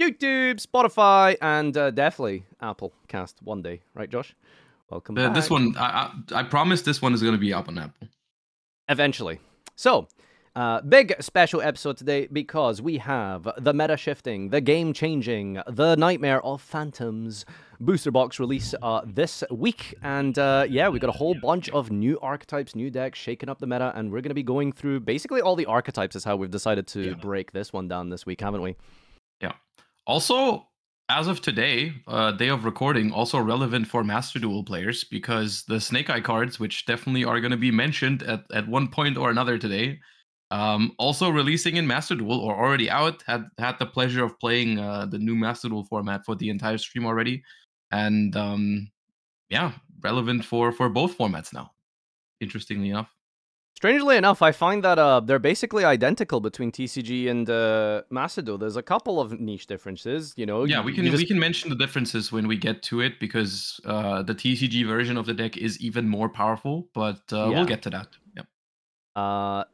YouTube, Spotify, and uh, definitely Apple Cast one day, right, Josh? Welcome. Uh, back. this one, I, I, I promise this one is going to be up on Apple. Eventually. So, uh, big special episode today because we have the meta shifting, the game changing, the nightmare of phantoms booster box release uh, this week. And uh, yeah, we got a whole bunch of new archetypes, new decks shaking up the meta. And we're going to be going through basically all the archetypes, is how we've decided to Yeah. break this one down this week, haven't we? Also, as of today, uh, day of recording, also relevant for Master Duel players because the Snake Eye cards, which definitely are going to be mentioned at, at one point or another today, um, also releasing in Master Duel or already out. Had had the pleasure of playing uh, the new Master Duel format for the entire stream already, and um, yeah, relevant for for both formats now. Interestingly enough. Strangely enough, I find that uh, they're basically identical between TCG and uh, Master Duel. There's a couple of niche differences, you know. Yeah, you- we can just- we can mention the differences when we get to it because uh, the TCG version of the deck is even more powerful. But uh, Yeah. we'll get to that. Yep. Uh,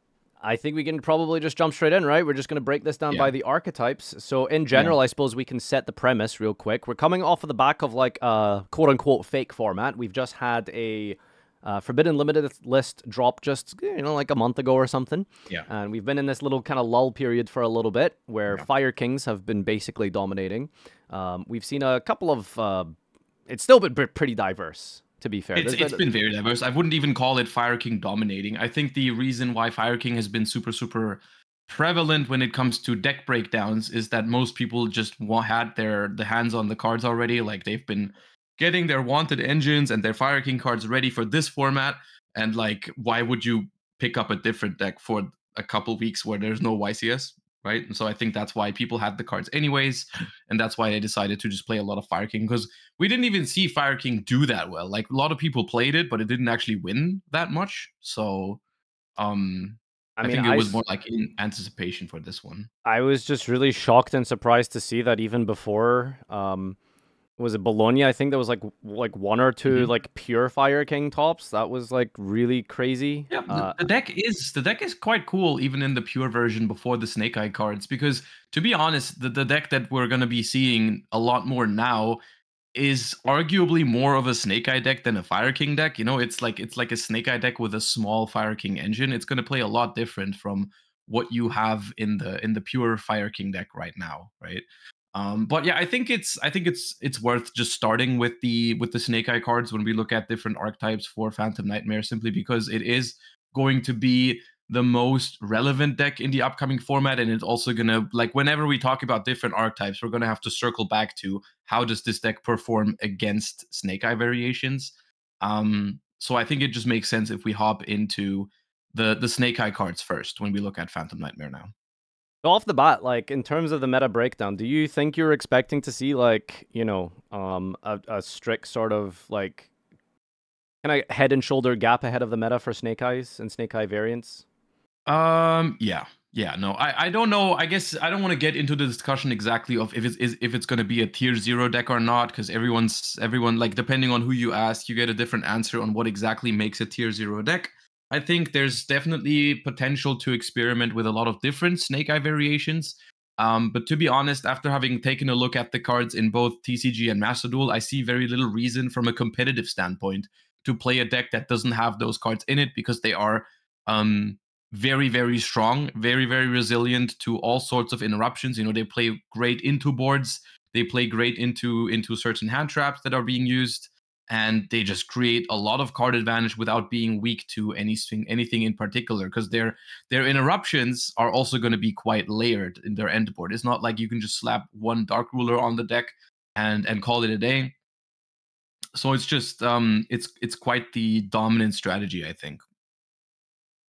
I think we can probably just jump straight in, right? We're just going to break this down Yeah. by the archetypes. So, in general, I suppose we can set the premise real quick. We're coming off of the back of like a quote unquote fake format. We've just had a uh, Forbidden Limited list dropped just, you know, like a month ago or something. Yeah. And we've been in this little kind of lull period for a little bit where Yeah. Fire Kings have been basically dominating. Um, we've seen a couple of. Uh, it's still been pretty diverse, to be fair. It's, it's been very diverse. I wouldn't even call it Fire King dominating. I think the reason why Fire King has been super, super prevalent when it comes to deck breakdowns is that most people just had their the hands on the cards already. Like they've been getting their wanted engines and their Fire King cards ready for this format. And like, why would you pick up a different deck for a couple weeks where there's no YCS? Right. And so I think that's why people had the cards anyways. And that's why they decided to just play a lot of Fire King because we didn't even see Fire King do that well. Like a lot of people played it, but it didn't actually win that much. So um I, think it was more like in anticipation for this one. I was just really shocked and surprised to see that even before, um, was it Bologna? I think there was like like one or 2 Mhm. like pure Fire King tops. That was like really crazy. Yeah, the, Uh, the deck is the deck is quite cool even in the pure version before the Snake Eye cards because to be honest, the, the deck that we're gonna be seeing a lot more now is arguably more of a Snake Eye deck than a Fire King deck. You know, it's like it's like a Snake Eye deck with a small Fire King engine. It's gonna play a lot different from what you have in the in the pure Fire King deck right now, right? Um, but yeah, I think it's I think it's it's worth just starting with the with the Snake Eye cards when we look at different archetypes for Phantom Nightmare, simply because it is going to be the most relevant deck in the upcoming format, and it's also gonna like whenever we talk about different archetypes, we're gonna have to circle back to how does this deck perform against Snake Eye variations. Um, so I think it just makes sense if we hop into the the Snake Eye cards first when we look at Phantom Nightmare now. Off the bat, like in terms of the meta breakdown, do you think you're expecting to see like you know um a, a strict sort of like kind of head and shoulder gap ahead of the meta for Snake Eyes and Snake Eye variants? Um. Yeah. Yeah. No. I. I don't know. I guess I don't want to get into the discussion exactly of if it's is if it's going to be a tier zero deck or not, because everyone's everyone like depending on who you ask, you get a different answer on what exactly makes a tier zero deck. I think there's definitely potential to experiment with a lot of different Snake Eye variations. Um, but to be honest, after having taken a look at the cards in both TCG and Master Duel, I see very little reason from a competitive standpoint to play a deck that doesn't have those cards in it because they are um, very, very strong, very, very resilient to all sorts of interruptions. You know, they play great into boards, they play great into into certain hand traps that are being used, and they just create a lot of card advantage without being weak to anything anything in particular because their their interruptions are also going to be quite layered in their end board. It's not like you can just slap one dark ruler on the deck and and call it a day. So it's just um it's it's quite the dominant strategy, I think.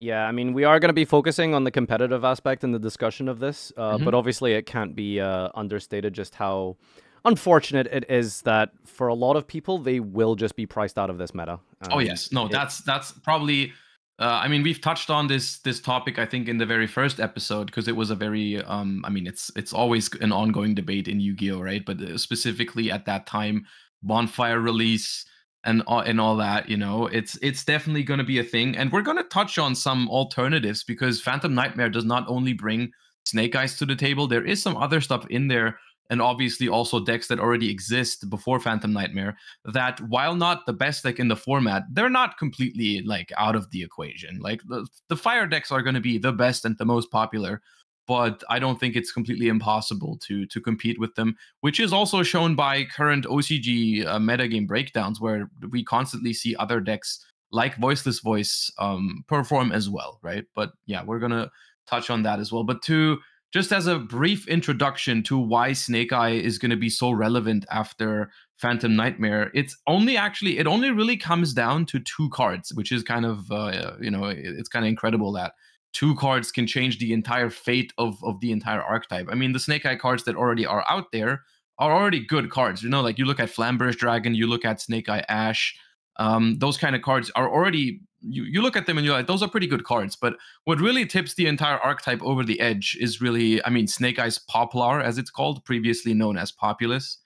Yeah, I mean, we are going to be focusing on the competitive aspect in the discussion of this, uh, Mhm. but obviously it can't be uh, understated just how unfortunate it is that for a lot of people they will just be priced out of this meta. Oh Um, yes, no, it- that's that's probably. Uh, I mean, we've touched on this this topic, I think, in the very first episode because it was a very. Um, I mean, it's it's always an ongoing debate in Yu-Gi-Oh, right? But uh, specifically at that time, bonfire release and all, and all that, you know, it's it's definitely going to be a thing, and we're going to touch on some alternatives because Phantom Nightmare does not only bring Snake Eyes to the table. There is some other stuff in there and obviously also decks that already exist before Phantom Nightmare, that while not the best deck in the format, they're not completely like out of the equation. Like the, the fire decks are going to be the best and the most popular, but I don't think it's completely impossible to to compete with them, which is also shown by current OCG uh, metagame breakdowns, where we constantly see other decks like Voiceless Voice um, perform as well, right? But yeah, we're gonna touch on that as well. But to just as a brief introduction to why Snake Eye is going to be so relevant after Phantom Nightmare, it's only actually it only really comes down to two cards, which is kind of uh, you know it's kind of incredible that two cards can change the entire fate of of the entire archetype. I mean, the Snake Eye cards that already are out there are already good cards. You know, like you look at Flamberge Dragon, you look at Snake Eye Ash, um, those kind of cards are already you, you look at them and you're like those are pretty good cards but what really tips the entire archetype over the edge is really i mean snake eyes poplar as it's called previously known as populous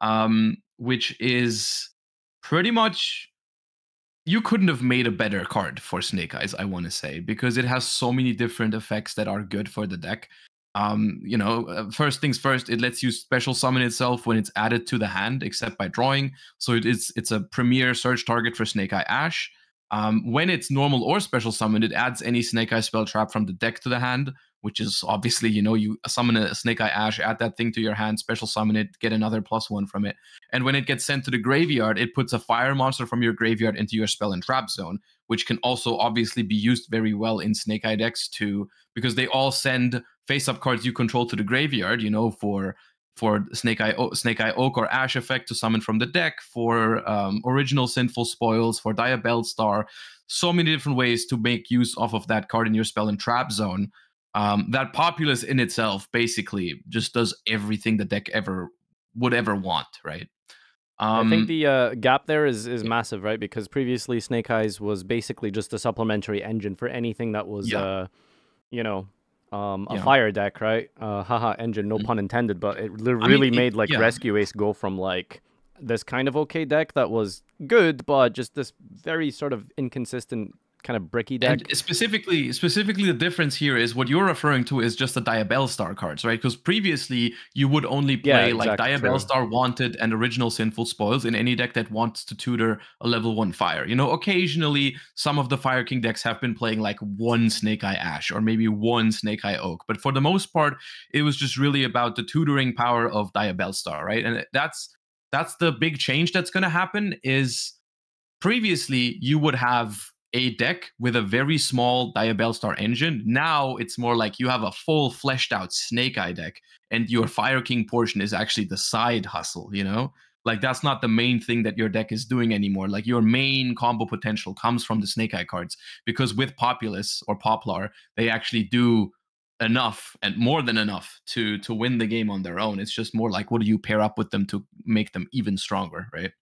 um, which is pretty much you couldn't have made a better card for snake eyes i want to say because it has so many different effects that are good for the deck um, you know, uh, first things first, it lets you special summon itself when it's added to the hand, except by drawing. So it is it's a premier search target for Snake Eye Ash. Um, when it's normal or special summon, it adds any Snake Eye spell trap from the deck to the hand, which is obviously, you know, you summon a Snake Eye Ash, add that thing to your hand, special summon it, get another plus one from it. And when it gets sent to the graveyard, it puts a fire monster from your graveyard into your spell and trap zone, which can also obviously be used very well in Snake Eye decks too, because they all send face up cards you control to the graveyard, you know, for for Snake Eye, o- Snake Eye Oak or Ash effect to summon from the deck, for um, original Sinful Spoils, for Diabell Star. So many different ways to make use off of that card in your spell and trap zone. Um, that Populous in itself basically just does everything the deck ever would ever want, right? Um, I think the uh, gap there is is yeah. massive, right? Because previously Snake Eyes was basically just a supplementary engine for anything that was, yeah. uh, you know, um, a yeah. fire deck, right? Uh, haha, engine, no mm-hmm. pun intended, but it really mean, made like yeah. Rescue Ace go from like this kind of okay deck that was good, but just this very sort of inconsistent kind of bricky deck. And specifically, specifically, the difference here is what you're referring to is just the Diabell Star cards, right? Because previously you would only play yeah, exactly, like Diabell Star Wanted and Original Sinful Spoils in any deck that wants to tutor a level one fire. You know, occasionally some of the Fire King decks have been playing like one Snake Eye Ash or maybe one Snake Eye Oak, but for the most part, it was just really about the tutoring power of Diabell Star, right? And that's that's the big change that's going to happen. Is previously you would have a deck with a very small Diabell Star engine. Now it's more like you have a full fleshed out Snake Eye deck, and your Fire King portion is actually the side hustle, you know? Like that's not the main thing that your deck is doing anymore. Like your main combo potential comes from the Snake Eye cards because with Populous or Poplar, they actually do enough and more than enough to to win the game on their own. It's just more like what do you pair up with them to make them even stronger, right?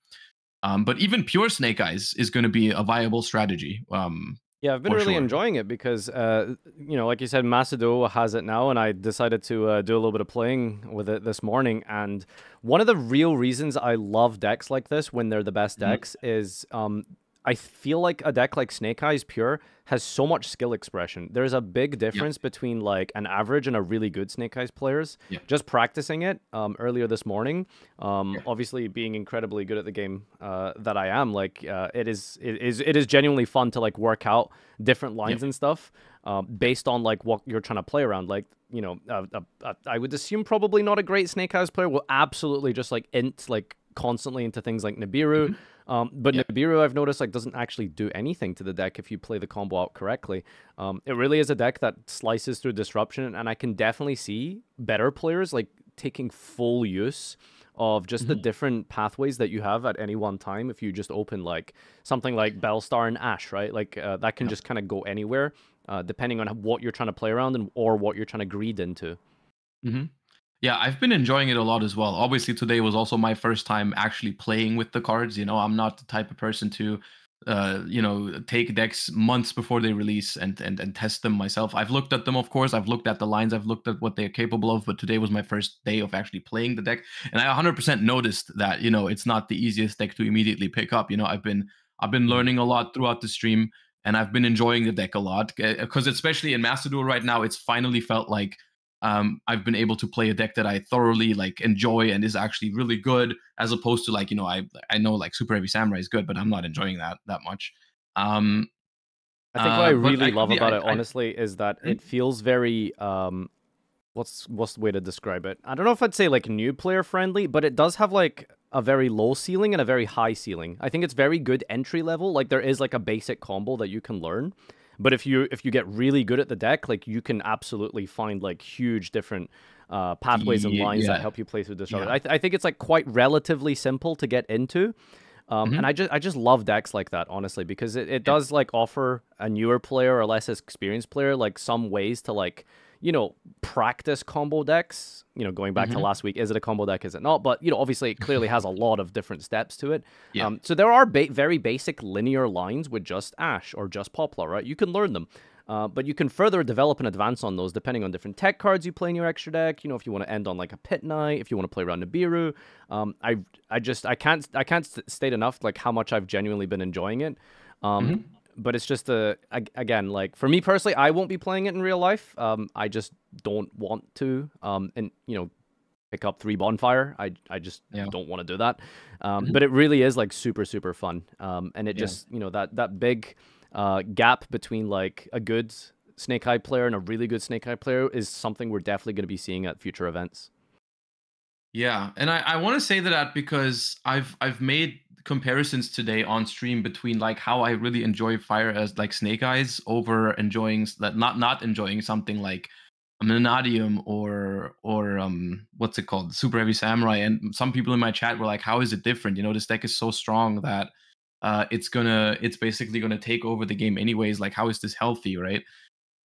Um, but even pure Snake Eyes is going to be a viable strategy. Um, yeah, I've been really sure. enjoying it because, uh, you know, like you said, Master Duel has it now, and I decided to uh, do a little bit of playing with it this morning. And one of the real reasons I love decks like this when they're the best mm-hmm. decks mm-hmm. is um, I feel like a deck like Snake Eyes Pure has so much skill expression. There's a big difference yeah. between like an average and a really good Snake Eyes players. Yeah. Just practicing it um, earlier this morning, um, yeah. obviously being incredibly good at the game uh, that I am, like uh, it is it is it is genuinely fun to like work out different lines and stuff um, based on like what you're trying to play around. Like you know, uh, uh, uh, I would assume probably not a great Snake Eyes player will absolutely just like int like constantly into things like Nibiru. Mm-hmm um, but yeah. Nibiru, I've noticed, like doesn't actually do anything to the deck if you play the combo out correctly. Um, it really is a deck that slices through disruption, and I can definitely see better players like taking full use of just mm-hmm. the different pathways that you have at any one time. If you just open like something like Bellstar and Ash, right? Like uh, that can just kind of go anywhere, uh, depending on what you're trying to play around and or what you're trying to greed into. Mm-hmm. Yeah, I've been enjoying it a lot as well. Obviously, today was also my first time actually playing with the cards. You know, I'm not the type of person to, uh, you know, take decks months before they release and, and and test them myself. I've looked at them, of course. I've looked at the lines. I've looked at what they're capable of. But today was my first day of actually playing the deck, and I 100% noticed that you know it's not the easiest deck to immediately pick up. You know, I've been I've been mm-hmm. learning a lot throughout the stream, and I've been enjoying the deck a lot because especially in Master Duel right now, it's finally felt like um, I've been able to play a deck that I thoroughly like enjoy and is actually really good, as opposed to like you know I I know like Super Heavy Samurai is good, but I'm not enjoying that that much. Um, I think what uh, I really love about I, it, honestly, I, is that hmm? it feels very um, what's what's the way to describe it? I don't know if I'd say like new player friendly, but it does have like a very low ceiling and a very high ceiling. I think it's very good entry level. Like there is like a basic combo that you can learn. But if you if you get really good at the deck, like you can absolutely find like huge different uh, pathways and lines yeah. that help you play through this. Yeah. I, th- I think it's like quite relatively simple to get into. Um, mm-hmm. And I just I just love decks like that, honestly, because it, it does like offer a newer player or less experienced player like some ways to like you know, practice combo decks. You know, going back mm-hmm. to last week, is it a combo deck? Is it not? But you know, obviously, it clearly has a lot of different steps to it. Yeah. Um, so there are ba- very basic linear lines with just Ash or just Poplar, right? You can learn them. Uh, but you can further develop and advance on those depending on different tech cards you play in your extra deck. You know, if you want to end on like a Pit Knight, if you want to play around Nibiru. Um, I I just I can't I can't state enough like how much I've genuinely been enjoying it. Um, mm-hmm but it's just a again like for me personally i won't be playing it in real life um i just don't want to um and you know pick up three bonfire i i just yeah. don't want to do that um mm-hmm. but it really is like super super fun um and it yeah. just you know that that big uh gap between like a good snake eye player and a really good snake eye player is something we're definitely going to be seeing at future events yeah and i i want to say that because i've i've made comparisons today on stream between like how I really enjoy fire as like Snake Eyes over enjoying that not not enjoying something like a Mannadium or or um what's it called? Super Heavy Samurai. And some people in my chat were like how is it different? You know this deck is so strong that uh it's gonna it's basically gonna take over the game anyways. Like how is this healthy right?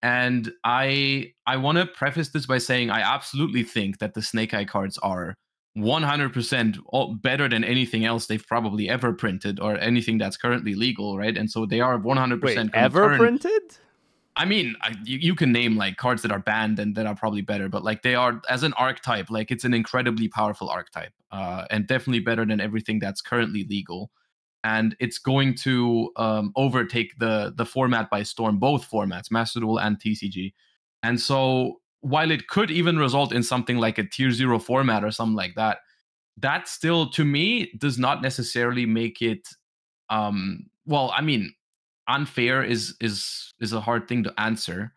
And I I want to preface this by saying I absolutely think that the Snake Eye cards are 100% better than anything else they've probably ever printed or anything that's currently legal, right? And so they are 100% Wait, ever printed. I mean, I, you, you, can name like cards that are banned and that are probably better, but like they are as an archetype, like it's an incredibly powerful archetype, uh, and definitely better than everything that's currently legal. And it's going to um, overtake the the format by storm, both formats, Master Duel and TCG. And so while it could even result in something like a tier zero format or something like that, that still to me does not necessarily make it um well, I mean, unfair is is is a hard thing to answer.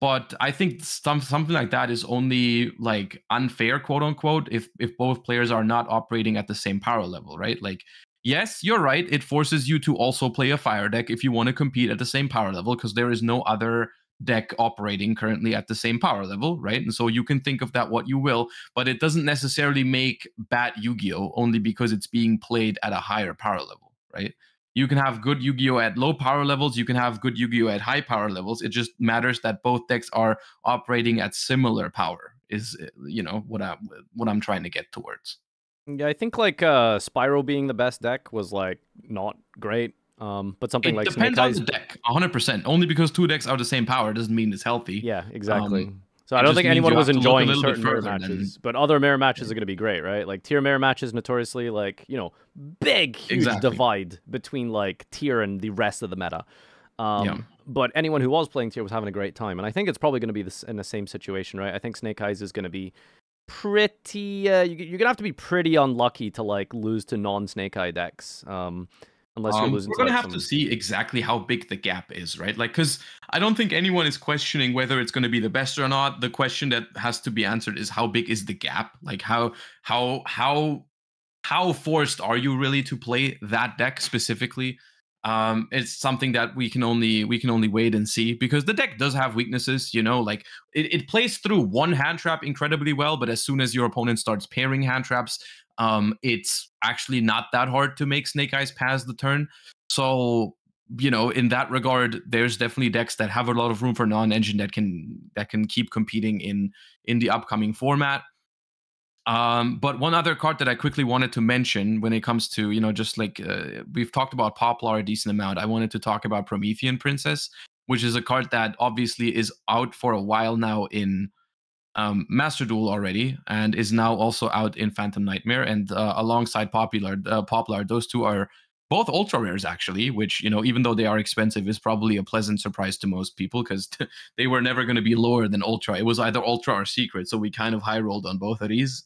But I think some something like that is only like unfair, quote unquote, if if both players are not operating at the same power level, right? Like yes, you're right. It forces you to also play a fire deck if you want to compete at the same power level because there is no other deck operating currently at the same power level, right? And so you can think of that what you will, but it doesn't necessarily make bad Yu-Gi-Oh only because it's being played at a higher power level, right? You can have good Yu-Gi-Oh at low power levels, you can have good Yu-Gi-Oh at high power levels. It just matters that both decks are operating at similar power is you know what I what I'm trying to get towards. Yeah, I think like uh Spyro being the best deck was like not great um, but something it like depends Snake on the deck, 100. percent Only because two decks are the same power doesn't mean it's healthy. Yeah, exactly. Um, so I don't think anyone was enjoying certain mirror matches, than... but other mirror matches are going to be great, right? Like tier mirror matches, notoriously, like you know, big, huge exactly. divide between like tier and the rest of the meta. Um, yeah. But anyone who was playing tier was having a great time, and I think it's probably going to be this, in the same situation, right? I think Snake Eyes is going to be pretty. Uh, you, are gonna have to be pretty unlucky to like lose to non Snake Eye decks. Um, unless you're um. We're gonna have some... to see exactly how big the gap is, right? Like, because I don't think anyone is questioning whether it's going to be the best or not. The question that has to be answered is how big is the gap? Like, how how how how forced are you really to play that deck specifically? Um, it's something that we can only we can only wait and see because the deck does have weaknesses. You know, like it, it plays through one hand trap incredibly well, but as soon as your opponent starts pairing hand traps, um, it's actually not that hard to make Snake Eyes pass the turn. So you know, in that regard, there's definitely decks that have a lot of room for non-engine that can that can keep competing in in the upcoming format. Um, but one other card that I quickly wanted to mention when it comes to, you know, just like uh, we've talked about Poplar a decent amount, I wanted to talk about Promethean Princess, which is a card that obviously is out for a while now in um, Master Duel already, and is now also out in Phantom Nightmare. And uh, alongside Popular, uh, Poplar, those two are both ultra rares actually, which you know even though they are expensive, is probably a pleasant surprise to most people because they were never going to be lower than ultra. It was either ultra or secret, so we kind of high rolled on both of these.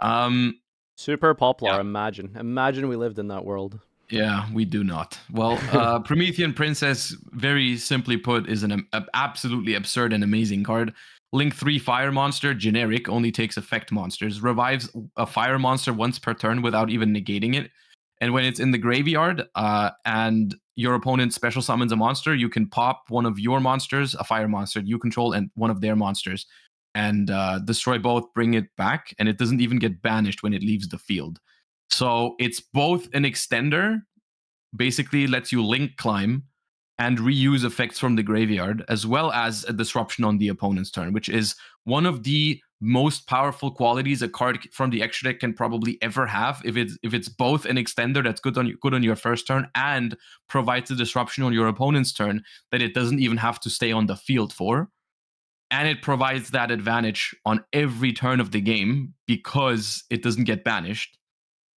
Um, Super popular. Yeah. Imagine, imagine we lived in that world. Yeah, we do not. Well, uh, Promethean Princess, very simply put, is an absolutely absurd and amazing card. Link 3 Fire Monster, generic, only takes effect monsters, revives a fire monster once per turn without even negating it. And when it's in the graveyard uh, and your opponent special summons a monster, you can pop one of your monsters, a fire monster you control, and one of their monsters, and uh, destroy both, bring it back, and it doesn't even get banished when it leaves the field. So it's both an extender, basically lets you link climb, and reuse effects from the graveyard, as well as a disruption on the opponent's turn, which is one of the most powerful qualities a card from the extra deck can probably ever have. If it's if it's both an extender that's good on good on your first turn and provides a disruption on your opponent's turn that it doesn't even have to stay on the field for. And it provides that advantage on every turn of the game because it doesn't get banished.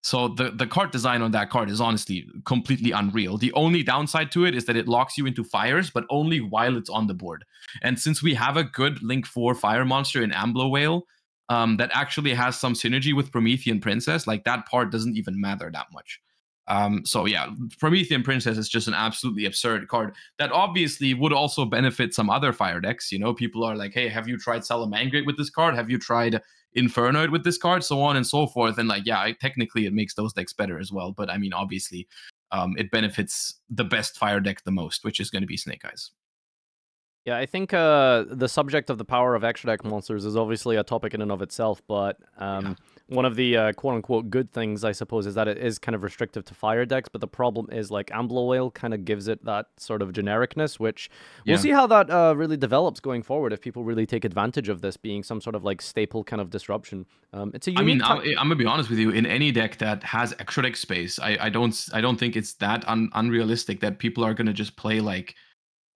So the, the card design on that card is honestly completely unreal. The only downside to it is that it locks you into fires, but only while it's on the board. And since we have a good Link 4 fire monster in Amblo Whale um, that actually has some synergy with Promethean Princess, like that part doesn't even matter that much. Um, so yeah, Promethean Princess is just an absolutely absurd card that obviously would also benefit some other fire decks. You know, people are like, hey, have you tried Salamangreat with this card? Have you tried Infernoid with this card, so on and so forth. And like, yeah, technically it makes those decks better as well. But I mean, obviously, um, it benefits the best fire deck the most, which is going to be Snake Eyes. Yeah, I think uh, the subject of the power of extra deck monsters is obviously a topic in and of itself, but um, yeah one of the uh, quote unquote good things, I suppose, is that it is kind of restrictive to fire decks. But the problem is, like, Amblo Whale kind of gives it that sort of genericness, which yeah. we'll see how that uh, really develops going forward if people really take advantage of this being some sort of like staple kind of disruption. Um, it's a I mean, I'm, I'm, gonna be honest with you. In any deck that has extra deck space, I, I don't I don't think it's that un- unrealistic that people are gonna just play like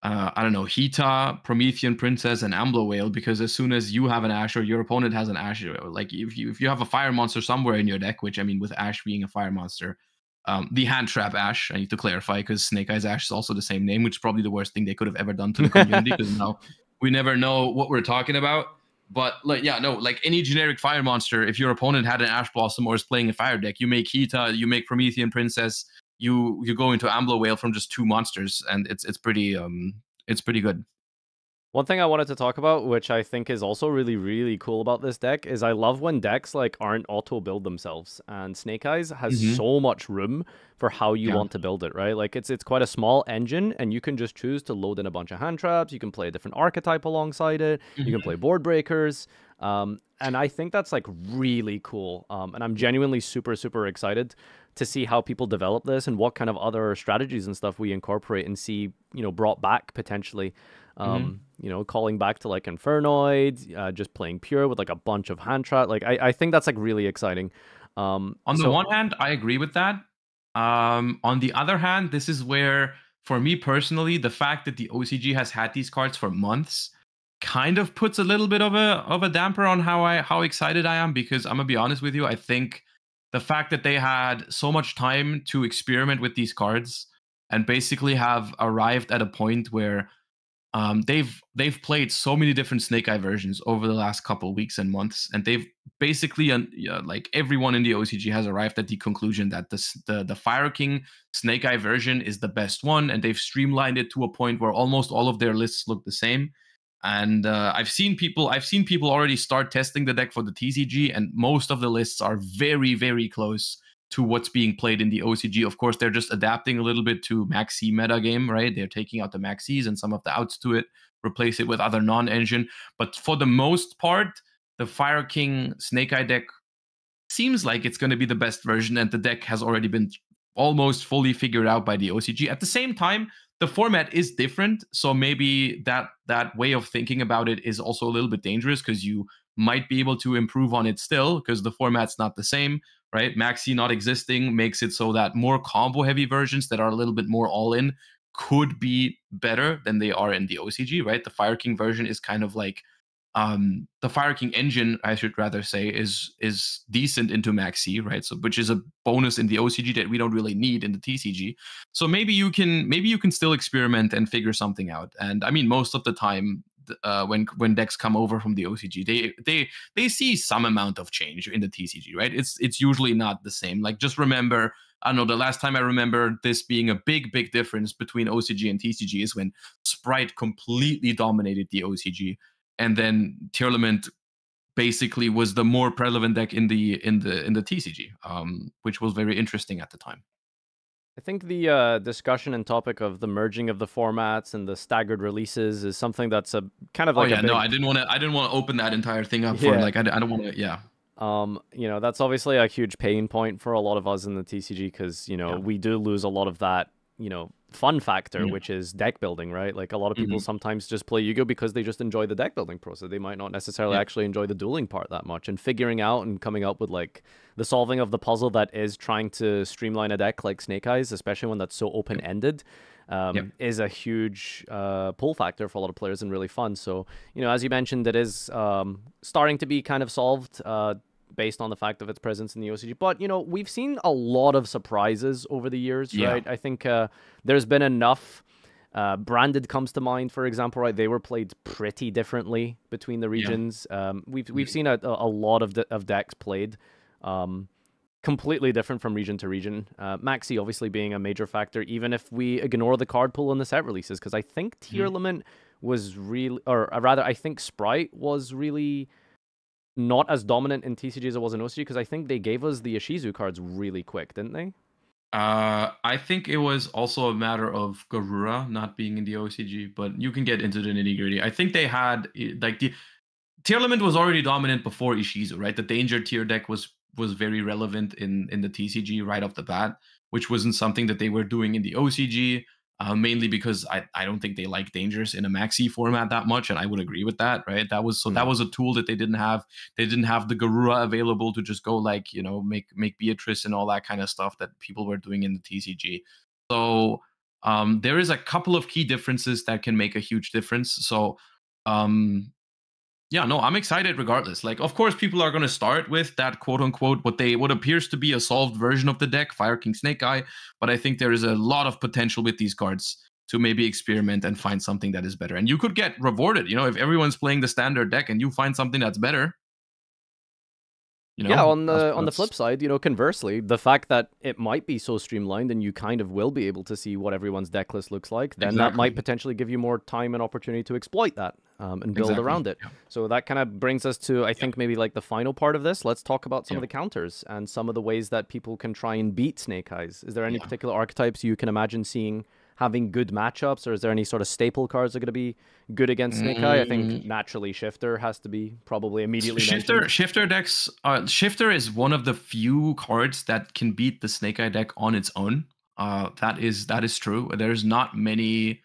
uh, I don't know, Hiita, Promethean Princess, and Amblo Whale, because as soon as you have an Ash or your opponent has an Ash, like if you if you have a fire monster somewhere in your deck, which I mean, with Ash being a fire monster, um, the hand trap Ash, I need to clarify because Snake Eyes Ash is also the same name, which is probably the worst thing they could have ever done to the community because now we never know what we're talking about. But like, yeah, no, like any generic fire monster, if your opponent had an Ash Blossom or is playing a fire deck, you make Hiita, you make Promethean Princess, you you go into Amblo Whale from just two monsters, and it's it's pretty um it's pretty good. One thing I wanted to talk about, which I think is also really, really cool about this deck, is I love when decks like aren't auto build themselves. And Snake Eyes has mm-hmm. so much room for how you yeah. want to build it, right? Like it's it's quite a small engine, and you can just choose to load in a bunch of hand traps. You can play a different archetype alongside it. Mm-hmm. You can play mm-hmm. board breakers. Um, and I think that's like really cool. Um, and I'm genuinely super, super excited to see how people develop this and what kind of other strategies and stuff we incorporate and see, you know, brought back potentially. Um, mm-hmm. You know, calling back to like Infernoid, uh, just playing pure with like a bunch of hand trap. Like, I, I think that's like really exciting. Um, on the so- one hand, I agree with that. Um, on the other hand, this is where, for me personally, the fact that the OCG has had these cards for months kind of puts a little bit of a of a damper on how I how excited I am because I'm gonna be honest with you, I think the fact that they had so much time to experiment with these cards and basically have arrived at a point where um, they've they've played so many different Snake Eye versions over the last couple weeks and months, and they've basically uh, like everyone in the OCG has arrived at the conclusion that the, the the Fire King Snake Eye version is the best one, and they've streamlined it to a point where almost all of their lists look the same and uh, I've seen people I've seen people already start testing the deck for the TCG, and most of the lists are very very close to what's being played in the OCG. Of course, they're just adapting a little bit to Maxi meta game, right? They're taking out the Maxis and some of the outs to it, replace it with other non-engine. But for the most part, the Fire King Snake Eye deck seems like it's going to be the best version, and the deck has already been almost fully figured out by the OCG. At the same time, the format is different so maybe that that way of thinking about it is also a little bit dangerous because you might be able to improve on it still because the format's not the same right? Maxi not existing makes it so that more combo heavy versions that are a little bit more all in could be better than they are in the ocg right? The fire king version is kind of like um, the Fire King engine, I should rather say, is is decent into Maxi, right? So which is a bonus in the OCG that we don't really need in the TCG. So maybe you can maybe you can still experiment and figure something out. And I mean, most of the time, uh, when when decks come over from the OCG, they they they see some amount of change in the TCG, right? It's it's usually not the same. Like just remember, I don't know, the last time I remember this being a big big difference between OCG and TCG is when Spright completely dominated the OCG and then Tearlament basically was the more prevalent deck in the in the in the TCG, um, which was very interesting at the time. I think the uh, discussion and topic of the merging of the formats and the staggered releases is something that's a kind of oh, like. Oh yeah, big... no, I didn't want to. I didn't want to open that entire thing up yeah. for like. I, I don't want to. Yeah. Um, you know, that's obviously a huge pain point for a lot of us in the TCG because you know yeah. we do lose a lot of that. You know, fun factor, mm-hmm. which is deck building, right? Like a lot of people mm-hmm. sometimes just play Yu-Gi-Oh because they just enjoy the deck building process. They might not necessarily yeah. actually enjoy the dueling part that much. And figuring out and coming up with like the solving of the puzzle that is trying to streamline a deck like Snake Eyes, especially one that's so open-ended. Um, yep. is a huge uh, pull factor for a lot of players and really fun. So, you know, as you mentioned, it is um, starting to be kind of solved. Uh, based on the fact of its presence in the OCG. But you know, we've seen a lot of surprises over the years, yeah. right? I think uh, there's been enough. Uh, branded comes to mind, for example, right? They were played pretty differently between the regions. Yeah. Um, we've we've seen a, a lot of de- of decks played, um, completely different from region to region. Uh, Maxi obviously being a major factor, even if we ignore the card pool and the set releases, because I think mm-hmm. was really, or uh, rather, I think Spright was really not as dominant in TCG as it was in OCG because I think they gave us the Ishizu cards really quick, didn't they? Uh, I think it was also a matter of Garura not being in the OCG, but you can get into the nitty gritty. I think they had like the Tearlament was already dominant before Ishizu, right? The Danger tier deck was was very relevant in in the TCG right off the bat, which wasn't something that they were doing in the OCG uh, mainly because I, I don't think they like Dangerous in a maxi format that much, and I would agree with that, right? That was so mm-hmm. that was a tool that they didn't have. They didn't have the Garura available to just go like you know make make Beatrice and all that kind of stuff that people were doing in the TCG. So um, there is a couple of key differences that can make a huge difference. So um, yeah, no, I'm excited regardless. Like, of course, people are going to start with that quote unquote what they what appears to be a solved version of the deck, Fire King Snake Eye. But I think there is a lot of potential with these cards to maybe experiment and find something that is better. And you could get rewarded, you know, if everyone's playing the standard deck and you find something that's better, you know, yeah, on the on the flip side, you know, conversely, the fact that it might be so streamlined and you kind of will be able to see what everyone's deck list looks like, then exactly. that might potentially give you more time and opportunity to exploit that um, and build exactly. around it. Yeah. So that kind of brings us to, I think, yeah. maybe like the final part of this. Let's talk about some yeah. of the counters and some of the ways that people can try and beat Snake Eyes. Is there any particular archetypes you can imagine seeing having good matchups, or is there any sort of staple cards that are going to be good against Snake Eye? I think mm. naturally Shifter has to be probably immediately Shifter mentioned. Shifter decks. Uh, Shifter is one of the few cards that can beat the Snake Eye deck on its own. Uh, that is that is true. There's not many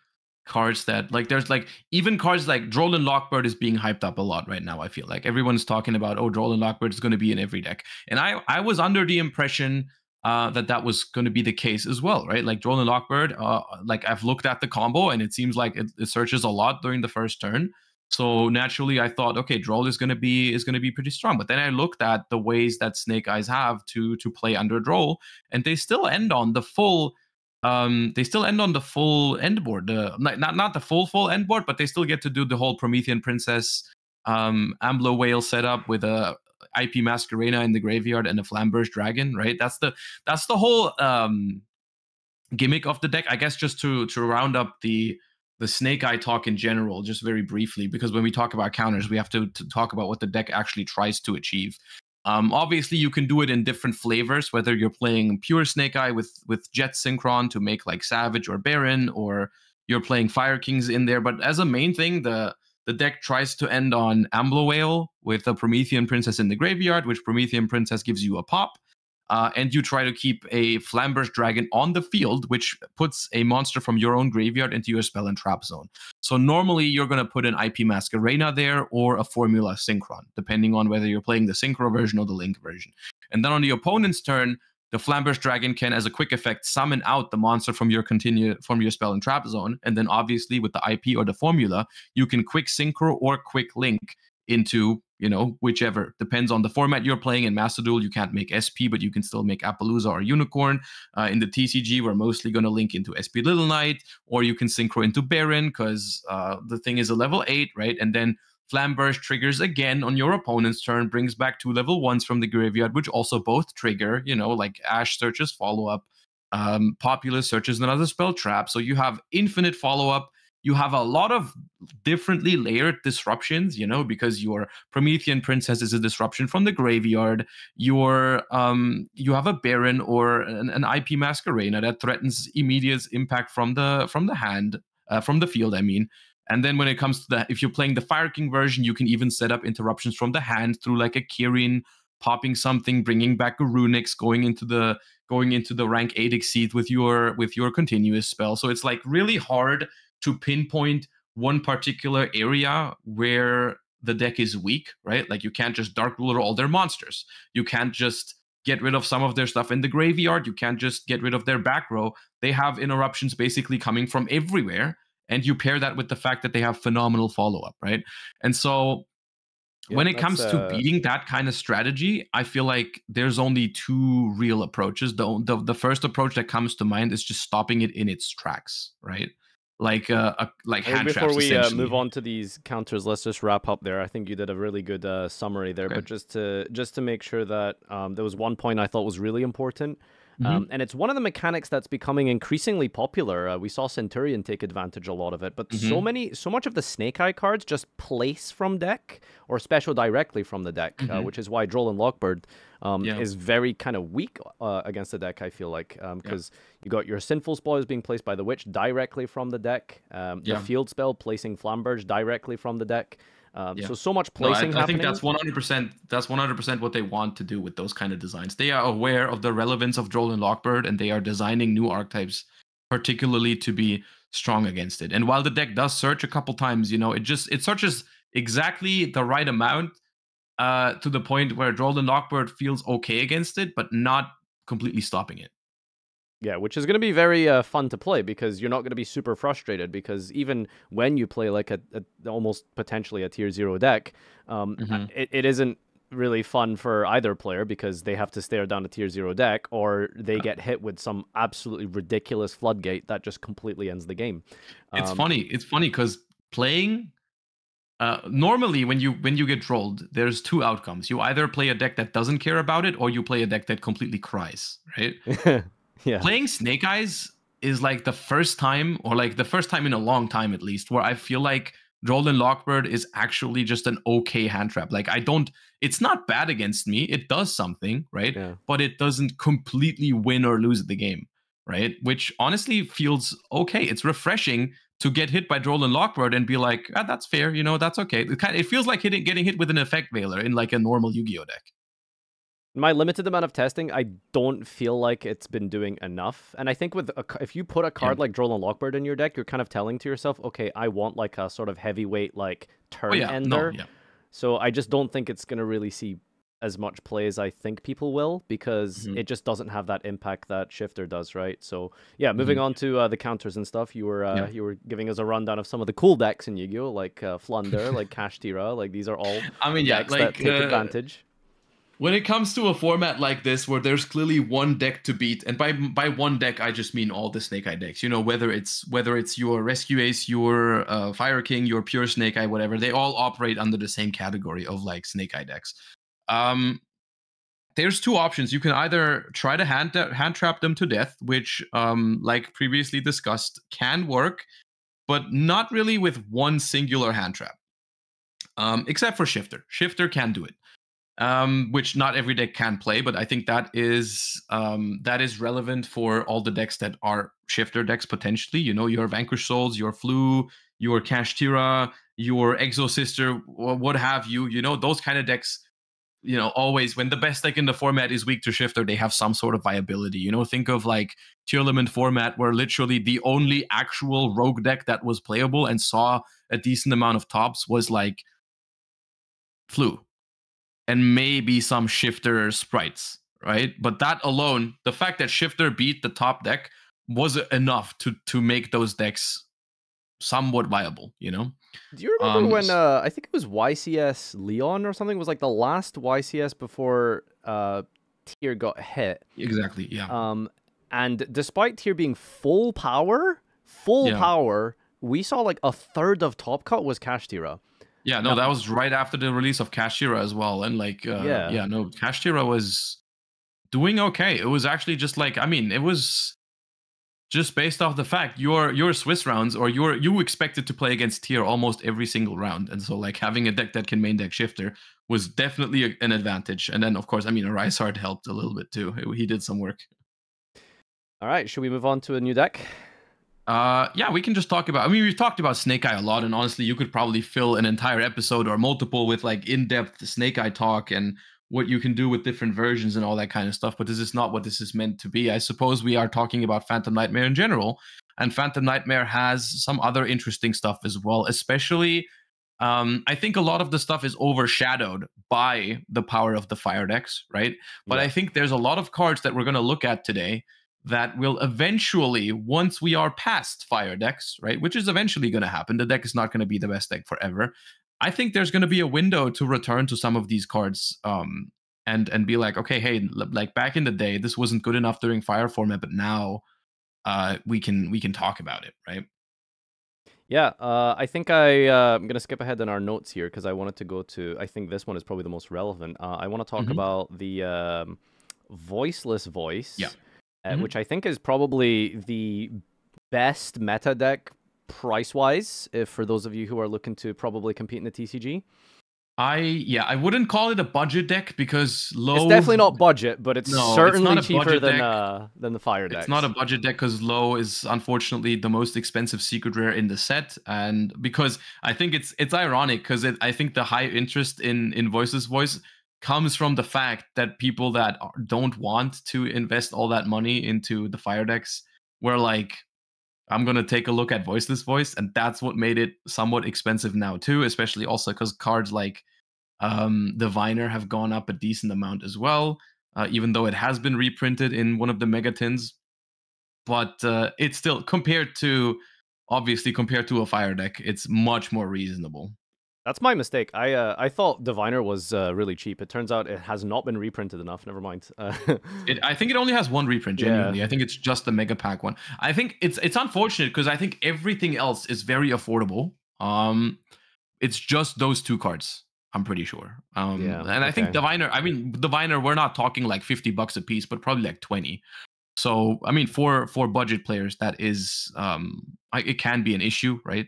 cards that like there's like even cards like Droll Lockbird is being hyped up a lot right now. I feel like everyone's talking about oh Droll Lockbird is going to be in every deck, and I I was under the impression uh, that that was going to be the case as well, right? Like Droll and Lockbird, uh, like I've looked at the combo and it seems like it, it, searches a lot during the first turn. So naturally, I thought, okay, Droll is going to be is going to be pretty strong. But then I looked at the ways that Snake Eyes have to to play under Droll, and they still end on the full. Um, they still end on the full end board. The not not the full full end board, but they still get to do the whole Promethean Princess um Ambler whale setup with a IP Masquerena in the graveyard and a Flamberge Dragon, right? That's the that's the whole um, gimmick of the deck. I guess just to to round up the the Snake Eye talk in general, just very briefly, because when we talk about counters, we have to, to talk about what the deck actually tries to achieve. Um, obviously, you can do it in different flavors, whether you're playing pure Snake Eye with with Jet Synchron to make like Savage or Baron, or you're playing Fire Kings in there. But as a main thing, the the deck tries to end on Ambler Whale with a Promethean Princess in the graveyard, which Promethean Princess gives you a pop. Uh, and you try to keep a Flamberge Dragon on the field, which puts a monster from your own graveyard into your spell and trap zone. So normally you're going to put an IP Masquerena there or a Formula Synchron, depending on whether you're playing the Synchro version or the Link version. And then on the opponent's turn, the Flamberge Dragon can, as a quick effect, summon out the monster from your continue from your spell and trap zone, and then obviously with the IP or the formula, you can quick synchro or quick link into you know whichever. Depends on the format you're playing. In master duel you can't make sp but you can still make Apollousa or unicorn. Uh, in the tcg we're mostly going to link into sp little knight or you can synchro into baron because uh, the thing is a level 8 right? And then Flamberge triggers again on your opponent's turn, brings back two level ones from the graveyard, which also both trigger, you know, like Ash searches follow up, um, Populous searches another spell trap. So you have infinite follow up you have a lot of differently layered disruptions you know because your promethean princess is a disruption from the graveyard. Your um you have a baron or an, an ip masquerena that threatens immediate impact from the from the hand uh, from the field i mean and then when it comes to the if you're playing the fire king version you can even set up interruptions from the hand through like a kirin popping something bringing back a runix going into the going into the rank 8 exceed with your with your continuous spell so it's like really hard to pinpoint one particular area where the deck is weak, right? Like you can't just Dark Ruler all their monsters. You can't just get rid of some of their stuff in the graveyard. You can't just get rid of their back row. They have interruptions basically coming from everywhere. And you pair that with the fact that they have phenomenal follow up, right? And so yeah, when it comes uh... to beating that kind of strategy, I feel like there's only two real approaches. The, the, the first approach that comes to mind is just stopping it in its tracks, right? like uh, a, like hand before traps, we uh, move on to these counters let's just wrap up there i think you did a really good uh, summary there okay. but just to just to make sure that um, there was one point i thought was really important Mm-hmm. Um, and it's one of the mechanics that's becoming increasingly popular. Uh, we saw Centurion take advantage a lot of it, but mm-hmm. so many, so much of the Snake Eye cards just place from deck or special directly from the deck, uh, mm-hmm. uh, which is why Droll and Lockbird um, yeah. is very kind of weak uh, against the deck. I feel like because um, yeah. you got your Sinful Spoils being placed by the Witch directly from the deck, um, yeah. the Field Spell placing Flamberge directly from the deck. Um, yeah. So so much placing. No, I, I, think that's one hundred percent. That's one hundred percent what they want to do with those kind of designs. They are aware of the relevance of Droll and Lockbird, and they are designing new archetypes, particularly to be strong against it. And while the deck does search a couple times, you know, it just it searches exactly the right amount uh, to the point where Droll and Lockbird feels okay against it, but not completely stopping it. Yeah, which is going to be very uh, fun to play because you're not going to be super frustrated because even when you play like a, a almost potentially a tier zero deck, um, mm-hmm. it, it isn't really fun for either player because they have to stare down a tier zero deck or they yeah. get hit with some absolutely ridiculous floodgate that just completely ends the game. It's um, funny. It's funny because playing uh, normally when you when you get trolled, there's two outcomes. You either play a deck that doesn't care about it, or you play a deck that completely cries, right? Yeah. Playing Snake Eyes is like the first time, or like the first time in a long time at least, where I feel like Droll and Lockbird is actually just an okay hand trap. Like I don't, it's not bad against me. It does something, right? Yeah. But it doesn't completely win or lose the game, right? Which honestly feels okay. It's refreshing to get hit by Droll Lockbird and be like, ah, that's fair, you know, that's okay. It, kind of, it feels like hitting, getting hit with an effect veiler in like a normal Yu-Gi-Oh deck my limited amount of testing, I don't feel like it's been doing enough. And I think with a, if you put a card yeah. like Droll and Lockbird in your deck, you're kind of telling to yourself, okay, I want like a sort of heavyweight like turn oh, yeah. ender. No, yeah. So I just don't think it's gonna really see as much play as I think people will because mm-hmm. it just doesn't have that impact that Shifter does, right? So yeah, moving mm-hmm. on to uh, the counters and stuff. You were uh, yeah. you were giving us a rundown of some of the cool decks in Yu-Gi-Oh, like uh, Flunder, like Kashtira, like these are all I mean, yeah, like, take uh, advantage when it comes to a format like this where there's clearly one deck to beat and by by one deck i just mean all the snake eye decks you know whether it's whether it's your rescue ace your uh, fire king your pure snake eye whatever they all operate under the same category of like snake eye decks. Um there's two options. You can either try to hand hand trap them to death which um like previously discussed can work but not really with one singular hand trap. Um except for shifter. Shifter can do it um, which not every deck can play, but I think that is um, that is relevant for all the decks that are shifter decks potentially. You know, your Vanquish Souls, your Flu, your Kashtira, your Exo Sister, what have you. You know, those kind of decks. You know, always when the best deck in the format is weak to shifter, they have some sort of viability. You know, think of like Tearlament format, where literally the only actual rogue deck that was playable and saw a decent amount of tops was like Flu and maybe some shifter Sprights, right? But that alone, the fact that shifter beat the top deck was enough to to make those decks somewhat viable. You know. Do you remember Um, when uh, I think it was YCS Leon or something was like the last YCS before uh, Tier got hit? Exactly. Yeah. Um, and despite Tier being full power, full Yeah. power, we saw like a third of Top Cut was Kashtira. Yeah, no, No. that was right after the release of Kashtira as well, and like, uh, Yeah. yeah, no, Kashtira was doing okay. It was actually just like, I mean, it was just based off the fact your your Swiss rounds or your you expected to play against tier almost every single round, and so like having a deck that can main deck shifter was definitely a, an advantage. And then of course, I mean, Rysard helped a little bit too. He did some work. All right, should we move on to a new deck? Uh, yeah, we can just talk about. I mean, we've talked about Snake Eye a lot, and honestly, you could probably fill an entire episode or multiple with like in-depth Snake Eye talk and what you can do with different versions and all that kind of stuff. But this is not what this is meant to be. I suppose we are talking about Phantom Nightmare in general, and Phantom Nightmare has some other interesting stuff as well. Especially, um, I think a lot of the stuff is overshadowed by the power of the fire decks, right? But Yeah. I think there's a lot of cards that we're going to look at today that will eventually, once we are past fire decks, right, which is eventually going to happen, the deck is not going to be the best deck forever. I think there's going to be a window to return to some of these cards, um, and and be like, okay, hey, like back in the day, this wasn't good enough during fire format, but now, uh, we can we can talk about it, right? Yeah, uh, I think I uh, I'm gonna skip ahead in our notes here because I wanted to go to. I think this one is probably the most relevant. Uh, I want to talk Mhm. about the um, voiceless voice, Yeah. Uh, Mhm. which I think is probably the best meta deck price wise. If for those of you who are looking to probably compete in the TCG, I yeah, I wouldn't call it a budget deck because Lo. it's definitely not budget, but it's No, certainly a cheaper than uh, than the fire deck. It's not a budget deck because Lo is unfortunately the most expensive secret rare in the set, and because I think it's it's ironic because it, I think the high interest in in Voiceless Voice comes from the fact that people that don't want to invest all that money into the fire decks were like, I'm gonna take a look at Voiceless Voice, and that's what made it somewhat expensive now too, especially also because cards like um, Diviner have gone up a decent amount as well, uh, even though it has been reprinted in one of the megatins. But uh, it's still compared to obviously compared to a fire deck, it's much more reasonable. That's my mistake. I uh, I thought Diviner was uh, really cheap. It turns out it has not been reprinted enough. Never mind. Uh, It, I think it only has one reprint. Yeah. Genuinely, I think it's just the mega pack one. I think it's it's unfortunate because I think everything else is very affordable. Um, it's just those two cards. I'm pretty sure. Um, Yeah, and I think. Diviner. I mean, Diviner. We're not talking like fifty bucks a piece, but probably like twenty. So I mean, for for budget players, that is um, I, it can be an issue, right?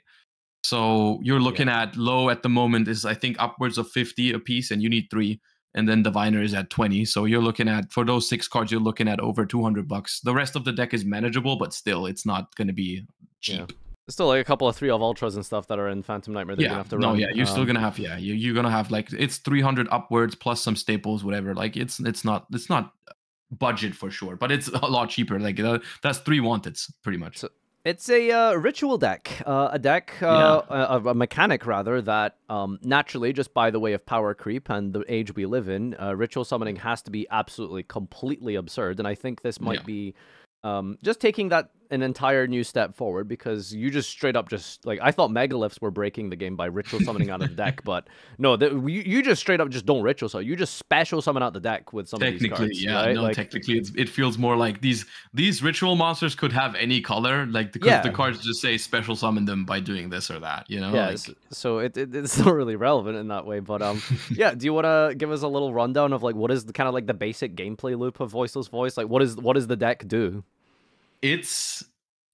So you're looking at Lo at the moment is I think upwards of fifty a piece, and you need three and then Diviner is at 20. So you're looking at for those six cards, you're looking at over 200 bucks. The rest of the deck is manageable, but still, it's not going to be cheap. Yeah. Still like a couple of three of ultras and stuff that are in Phantom Nightmare that Yeah, gonna have to no, run. yeah, you're still Um, gonna have, yeah, you, you're gonna have like it's 300 upwards plus some staples, whatever. Like it's it's not it's not budget for sure, but it's a lot cheaper. Like uh, that's three wanteds pretty much. So- It's a uh, ritual deck, uh, a deck, uh, a, a mechanic rather that um, naturally, just by the way of power creep and the age we live in, uh, ritual summoning has to be absolutely completely absurd. And I think this might Yeah. be um, just taking that an entire new step forward because you just straight up just like I thought megaliths were breaking the game by ritual summoning out of the deck, but no, the, you, you just straight up just don't ritual summon. You just special summon out the deck with some of these technically cards. yeah right? no Like, technically it's, it feels more like these these ritual monsters could have any color like because the Yeah. cards just say special summon them by doing this or that you know yeah, like, so it, it it's not really relevant in that way. But um, yeah. Do you want to give us a little rundown of like what is the kind of like the basic gameplay loop of Voiceless Voice? Like, what is what does the deck do? It's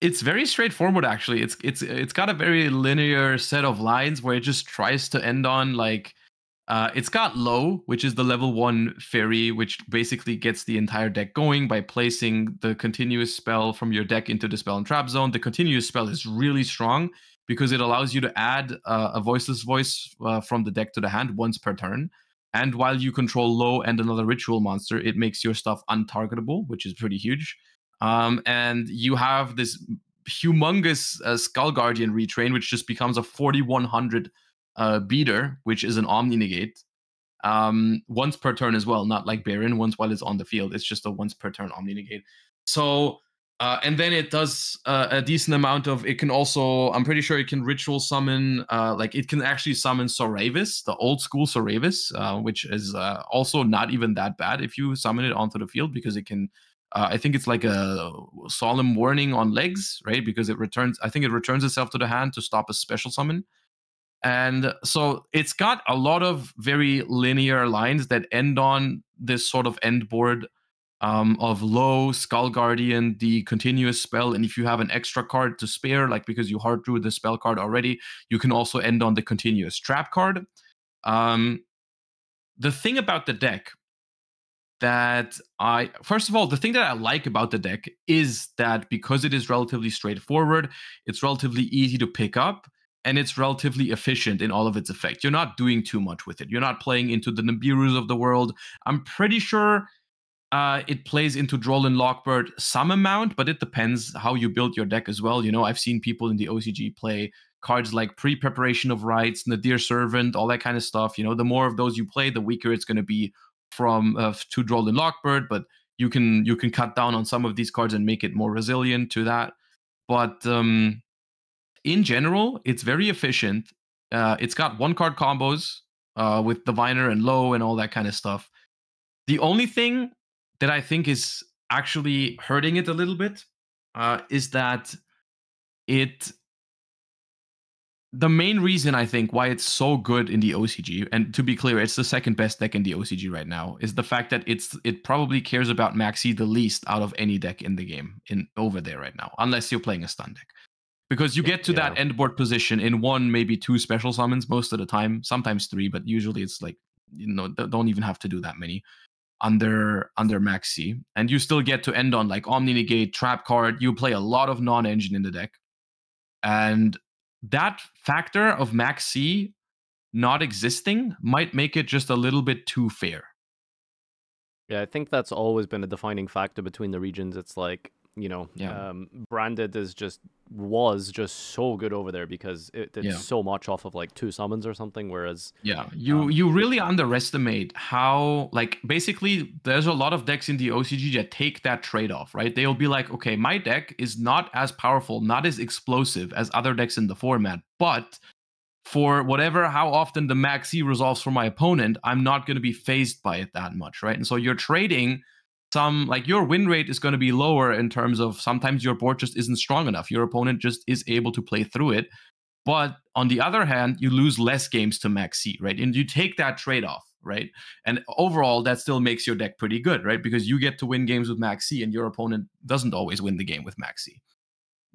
it's very straightforward actually it's it's it's got a very linear set of lines where it just tries to end on like uh, it's got Lo, which is the level one fairy, which basically gets the entire deck going by placing the continuous spell from your deck into the spell and trap zone. The continuous spell is really strong because it allows you to add uh, a voiceless voice uh, from the deck to the hand once per turn. And while you control Lo and another ritual monster, it makes your stuff untargetable, which is pretty huge. Um, and you have this humongous uh, Skull Guardian retrain, which just becomes a 4100 uh, beater, which is an Omni negate, um, once per turn as well, not like Baronne, once while it's on the field. It's just a once per turn Omni negate. So Uh, and then it does uh, a decent amount of. It can also. I'm pretty sure it can ritual summon. Uh, like it can actually summon Sauravis, the old school Sauravis, uh, which is uh, also not even that bad if you summon it onto the field because it can. Uh, I think it's like a solemn warning on legs, right? Because it returns. I think it returns itself to the hand to stop a special summon. And so it's got a lot of very linear lines that end on this sort of end board um, of Lo Skull Guardian, the continuous spell, and if you have an extra card to spare, like because you hard drew the spell card already, you can also end on the continuous trap card. Um, the thing about the deck that I first of all, the thing that I like about the deck is that because it is relatively straightforward, it's relatively easy to pick up and it's relatively efficient in all of its effect. You're not doing too much with it. You're not playing into the Nibirus of the world. I'm pretty sure uh, it plays into Droll Lockbird some amount, but it depends how you build your deck as well. You know, I've seen people in the OCG play cards like Pre-Preparation of Rites, Nadir Servant, all that kind of stuff. You know, the more of those you play, the weaker it's going to be from uh, to Droll and Lockbird, but you can you can cut down on some of these cards and make it more resilient to that. But um, in general, it's very efficient. Uh, it's got one card combos uh, with Diviner and Lo and all that kind of stuff. The only thing that I think is actually hurting it a little bit uh, is that it the main reason I think why it's so good in the OCG, and to be clear, it's the second best deck in the OCG right now, is the fact that it's it probably cares about Maxi the least out of any deck in the game in over there right now, unless you're playing a stun deck. Because you get to yeah. that end board position in one, maybe two special summons most of the time, sometimes three, but usually it's like you know don't even have to do that many under under Maxi, and you still get to end on like Omni Negate, Trap card. You play a lot of non-engine in the deck, and that factor of max c not existing might make it just a little bit too fair. Yeah, I think that's always been a defining factor between the regions. It's like you know, yeah. um, branded is just was just so good over there because it did yeah. so much off of like two summons or something. Whereas yeah, you um, you really underestimate how like basically there's a lot of decks in the OCG that take that trade off, right? They'll be like, okay, my deck is not as powerful, not as explosive as other decks in the format, but for whatever how often the maxi resolves for my opponent, I'm not going to be phased by it that much, right? And so you're trading some like your win rate is going to be lower in terms of sometimes your board just isn't strong enough. Your opponent just is able to play through it. But on the other hand, you lose less games to max C, right? And you take that trade off, right? And overall, that still makes your deck pretty good, right? Because you get to win games with max C, and your opponent doesn't always win the game with max C. Is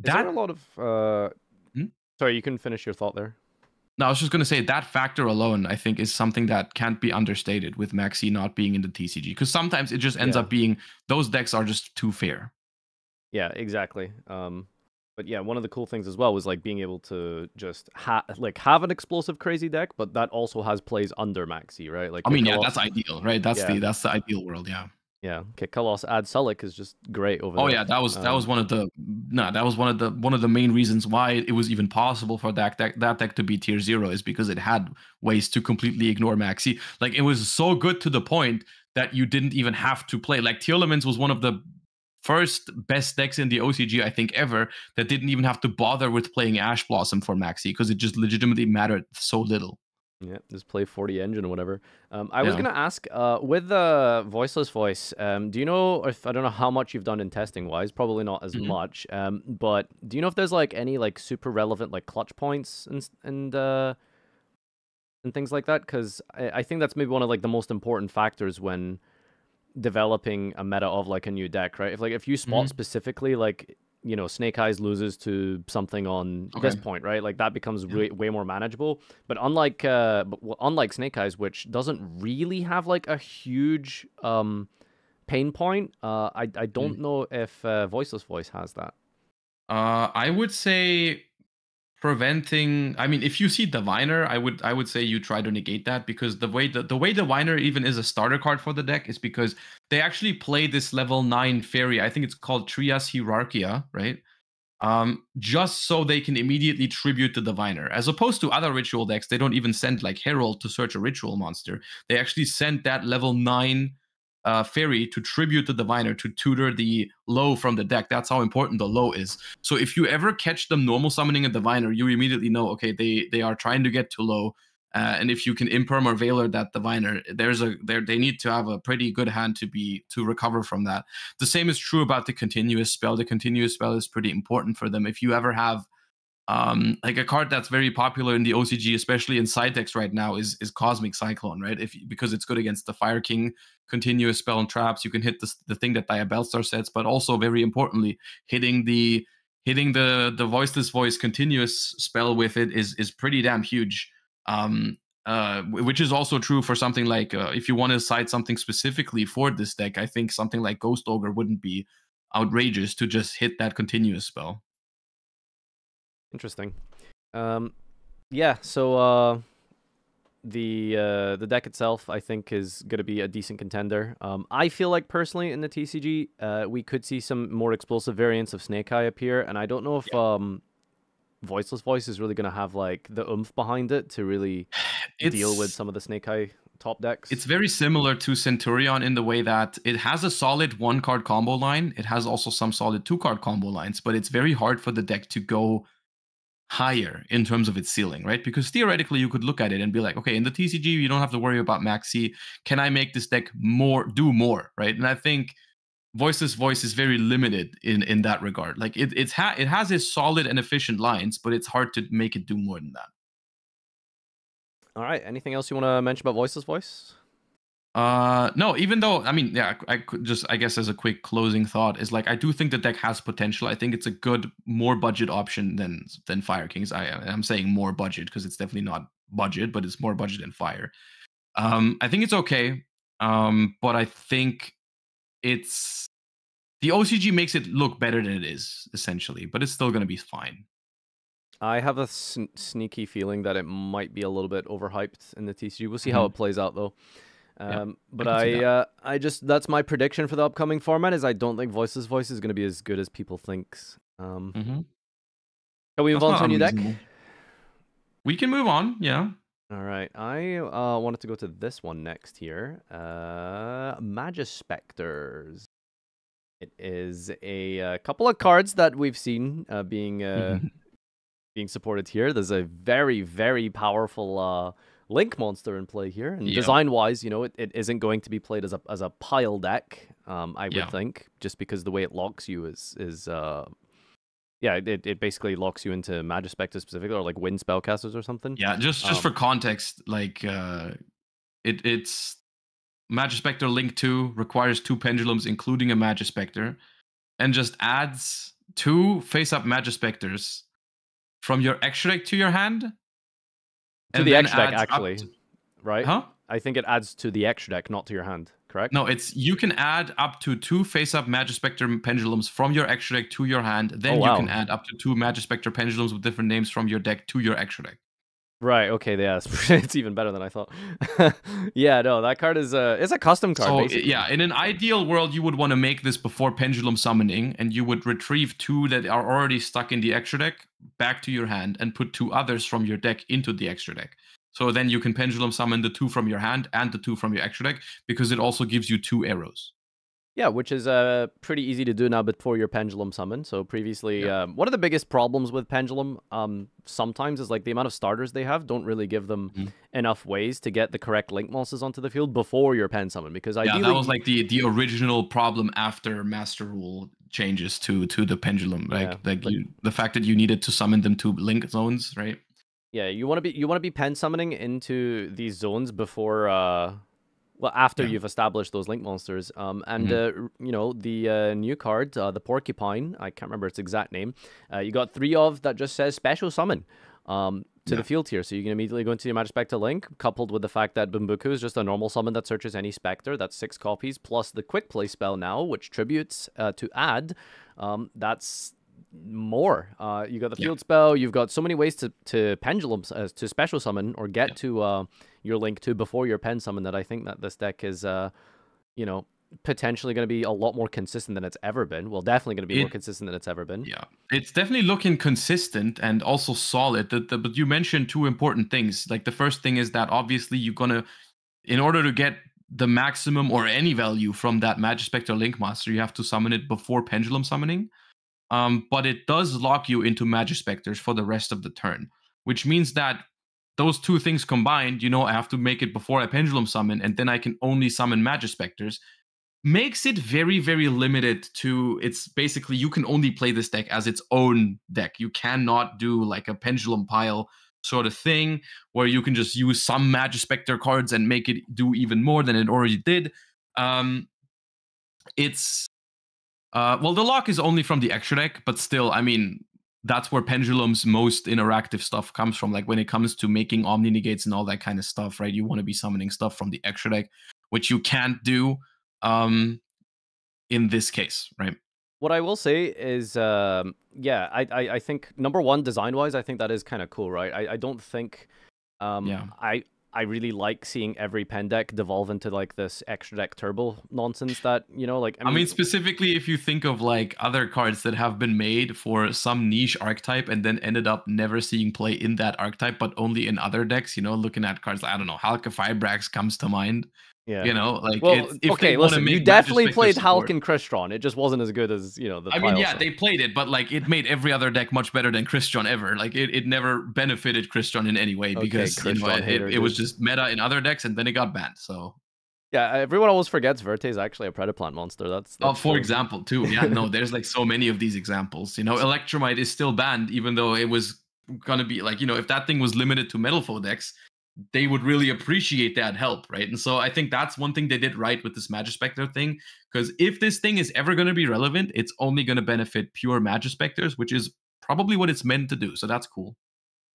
that... there a lot of? Uh... Hmm? Sorry, you can finish your thought there. No, I was just going to say that factor alone, I think, is something that can't be understated with Maxi not being in the TCG because sometimes it just ends yeah. up being those decks are just too fair. Yeah, exactly. Um, but yeah, one of the cool things as well was like being able to just ha- like have an explosive crazy deck, but that also has plays under Maxi, right? Like I mean, yeah, that's ideal, right? That's yeah. the that's the ideal world, yeah. Yeah, okay. Kitkallos Ad Sulliek is just great over there. oh, there. yeah, that was um, that was one of the no, that was one of the one of the main reasons why it was even possible for that deck that deck to be tier zero is because it had ways to completely ignore Maxi. Like it was so good to the point that you didn't even have to play. Like Tearlaments was one of the first best decks in the OCG I think ever that didn't even have to bother with playing Ash Blossom for Maxi because it just legitimately mattered so little. Yeah, just play 40 engine or whatever. Um, I yeah. was gonna ask, uh, with the voiceless voice, um, do you know if I don't know how much you've done in testing wise? Probably not as mm-hmm. much. Um, but do you know if there's like any like super relevant like clutch points and and uh, and things like that? Because I, I think that's maybe one of like the most important factors when developing a meta of like a new deck, right? If like if you spot mm-hmm. specifically like you know snake eyes loses to something on okay. this point right like that becomes yeah. way, way more manageable but unlike uh unlike snake eyes which doesn't really have like a huge um pain point uh i i don't mm. know if uh, voiceless voice has that uh i would say preventing i mean if you see diviner i would i would say you try to negate that because the way the, the way diviner even is a starter card for the deck is because they actually play this level 9 fairy. I think it's called trias hierarchia right? Um, just so they can immediately tribute the diviner as opposed to other ritual decks they don't even send like herald to search a ritual monster. They actually send that level 9 uh, fairy to tribute the diviner to tutor the Lo from the deck. That's how important the Lo is. So if you ever catch them normal summoning a diviner, you immediately know okay they they are trying to get to Lo. Uh, and if you can imperm or veiler that diviner, there's a there they need to have a pretty good hand to be to recover from that. The same is true about the continuous spell. The continuous spell is pretty important for them. If you ever have um like a card that's very popular in the OCG, especially in side decks right now, is is Cosmic Cyclone, right? If because it's good against the Fire King continuous spell and traps, you can hit the the thing that Diabellstar sets, but also very importantly, hitting the hitting the the voiceless voice continuous spell with it is is pretty damn huge. Um uh, which is also true for something like uh, if you want to cite something specifically for this deck, I think something like Ghost Ogre wouldn't be outrageous to just hit that continuous spell. Interesting. Um, yeah. So uh, the uh, the deck itself, I think, is going to be a decent contender. Um, I feel like personally in the TCG, uh, we could see some more explosive variants of Snake Eye appear, and I don't know if yeah. um, Voiceless Voice is really going to have like the oomph behind it to really it's... deal with some of the Snake Eye top decks. It's very similar to Centurion in the way that it has a solid one card combo line. It has also some solid two card combo lines, but it's very hard for the deck to go higher in terms of its ceiling, right? Because theoretically, you could look at it and be like, okay, in the TCG, you don't have to worry about maxi. Can I make this deck more, do more, right? And I think Voiceless Voice is very limited in in that regard. Like it it's ha- it has its solid and efficient lines, but it's hard to make it do more than that. All right. Anything else you want to mention about Voiceless Voice? Uh, no, even though I mean, yeah, I could just I guess as a quick closing thought is like I do think the deck has potential. I think it's a good more budget option than than Fire Kings. I I'm saying more budget because it's definitely not budget, but it's more budget than Fire. Um, I think it's okay. Um, but I think it's the OCG makes it look better than it is essentially, but it's still gonna be fine. I have a sn- sneaky feeling that it might be a little bit overhyped in the TCG. We'll see mm-hmm. how it plays out though. Um, but I, I, uh, I just that's my prediction for the upcoming format is I don't think Voiceless Voice is going to be as good as people think. Um, mm-hmm. Can we move on to a new deck? We can move on. Yeah. All right. I uh, wanted to go to this one next here. Uh, Magispectors. It is a, a, uh, couple of cards that we've seen uh, being uh, mm-hmm. being supported here. There's a very very powerful uh, Link monster in play here. And design wise, you know, it, it isn't going to be played as a as a pile deck. Um, I would yeah. think just because the way it locks you is is uh, yeah, it, it basically locks you into Magispector specifically or like wind spellcasters or something. Yeah, just just um, for context, like uh, it it's Magispector Link Two requires two pendulums, including a Magispector, and just adds two face-up Magispectors from your extra deck to your hand to the extra deck actually, to... right? Huh? I think it adds to the extra deck, not to your hand. Correct? No, it's you can add up to two face-up Magispector pendulums from your extra deck to your hand. Then oh, wow. you can add up to two Magispector pendulums with different names from your deck to your extra deck. Right. Okay. Yeah. It's even better than I thought. yeah. No, that card is a it's a custom card. So basically. yeah, in an ideal world, you would want to make this before pendulum summoning, and you would retrieve two that are already stuck in the extra deck back to your hand, and put two others from your deck into the extra deck. So then you can pendulum summon the two from your hand and the two from your extra deck because it also gives you two arrows. Yeah, which is uh, pretty easy to do now before your pendulum summon. So previously, yeah. um, one of the biggest problems with pendulum um, sometimes is like the amount of starters they have don't really give them mm-hmm. enough ways to get the correct link monsters onto the field before your pen summon. Because ideally, yeah, that was like the the original problem after Master Rule changes to to the pendulum. Like yeah, like, like you, the fact that you needed to summon them to link zones, right? Yeah, you want to be you want to be pen summoning into these zones before. Uh, well, after yeah. you've established those link monsters, um, and mm-hmm. uh, you know the uh, new card, uh, the porcupine. I can't remember its exact name. Uh, you got three of that just says special summon um, to yeah. the field here, so you can immediately go into your Magispector link, coupled with the fact that Bumbuku is just a normal summon that searches any specter. That's six copies plus the quick play spell now, which tributes uh, to add. Um, that's more. Uh, you got the field yeah. spell. You've got so many ways to to pendulum uh, to special summon or get yeah. to uh, your link to before your pen summon. That I think that this deck is, uh, you know, potentially going to be a lot more consistent than it's ever been. Well, definitely going to be it, more consistent than it's ever been. Yeah, it's definitely looking consistent and also solid. The, the, but you mentioned two important things. Like the first thing is that obviously you're gonna, in order to get the maximum or any value from that Magic Magispector Link Master, you have to summon it before Pendulum summoning. Um, but it does lock you into Magispectors for the rest of the turn, which means that those two things combined, you know, I have to make it before I Pendulum summon, and then I can only summon Magispectors. Makes it very, very limited to it's basically you can only play this deck as its own deck. You cannot do like a pendulum pile sort of thing where you can just use some Magispector cards and make it do even more than it already did. Um, it's uh, well, the lock is only from the extra deck, but still, I mean, that's where Pendulum's most interactive stuff comes from. Like when it comes to making Omni negates and all that kind of stuff, right? You want to be summoning stuff from the extra deck, which you can't do um, in this case, right? What I will say is, um, yeah, I, I, I think number one, design wise, I think that is kind of cool, right? I, I don't think, um, Yeah. I I really like seeing every pen deck devolve into like this extra deck turbo nonsense that you know, like I mean, specifically, if you think of like other cards that have been made for some niche archetype and then ended up never seeing play in that archetype, but only in other decks, you know, looking at cards, like, I don't know, Halqifibrax comes to mind, yeah. you know, like well, it's, if okay, listen, you definitely played Hulk and Crystron. It just wasn't as good as you know the. I mean, yeah, they played it, but like it made every other deck much better than Crystron ever. Like it, it never benefited Crystron in any way Okay, because you know, Crystron it, it was just meta in other decks and then it got banned. So, Yeah, everyone always forgets Verte is actually a Predaplant monster. That's, oh, for cool. example, too. Yeah, no, there's like so many of these examples. You know, Electrumite is still banned, even though it was gonna be like, you know, if that thing was limited to Metalfoe decks, they would really appreciate that help, right? And so I think that's one thing they did right with this Magispector thing. Because if this thing is ever going to be relevant, it's only going to benefit pure Magispectors, which is probably what it's meant to do. So that's cool.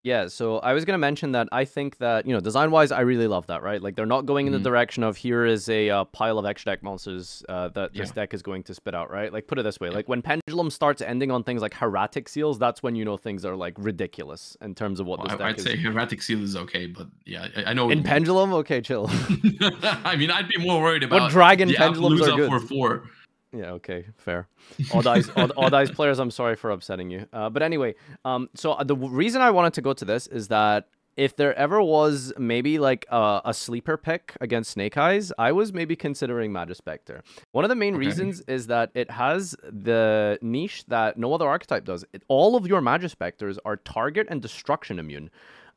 Yeah, so I was gonna mention that I think that you know design wise, I really love that. Right, like they're not going in the Mhm. direction of here is a uh, pile of extra deck monsters uh, that this Yeah. deck is going to spit out. Right, like put it this way, like when Pendulum starts ending on things like Hieratic Seals, that's when you know things are like ridiculous in terms of what Well, this I, deck I'd is. say Hieratic Seal is okay, but yeah, I, I know. in. Pendulum, okay, chill. I mean, I'd be more worried about dragon the pendulums are good. for four. Yeah, okay, fair. All dice, all, all players. I'm sorry for upsetting you. Uh, but anyway, um, so uh, the reason I wanted to go to this is that if there ever was maybe like a, a sleeper pick against Snake Eyes, I was maybe considering Magispector. One of the main Okay. reasons is that it has the niche that no other archetype does. It, all of your Magispectors are target and destruction immune.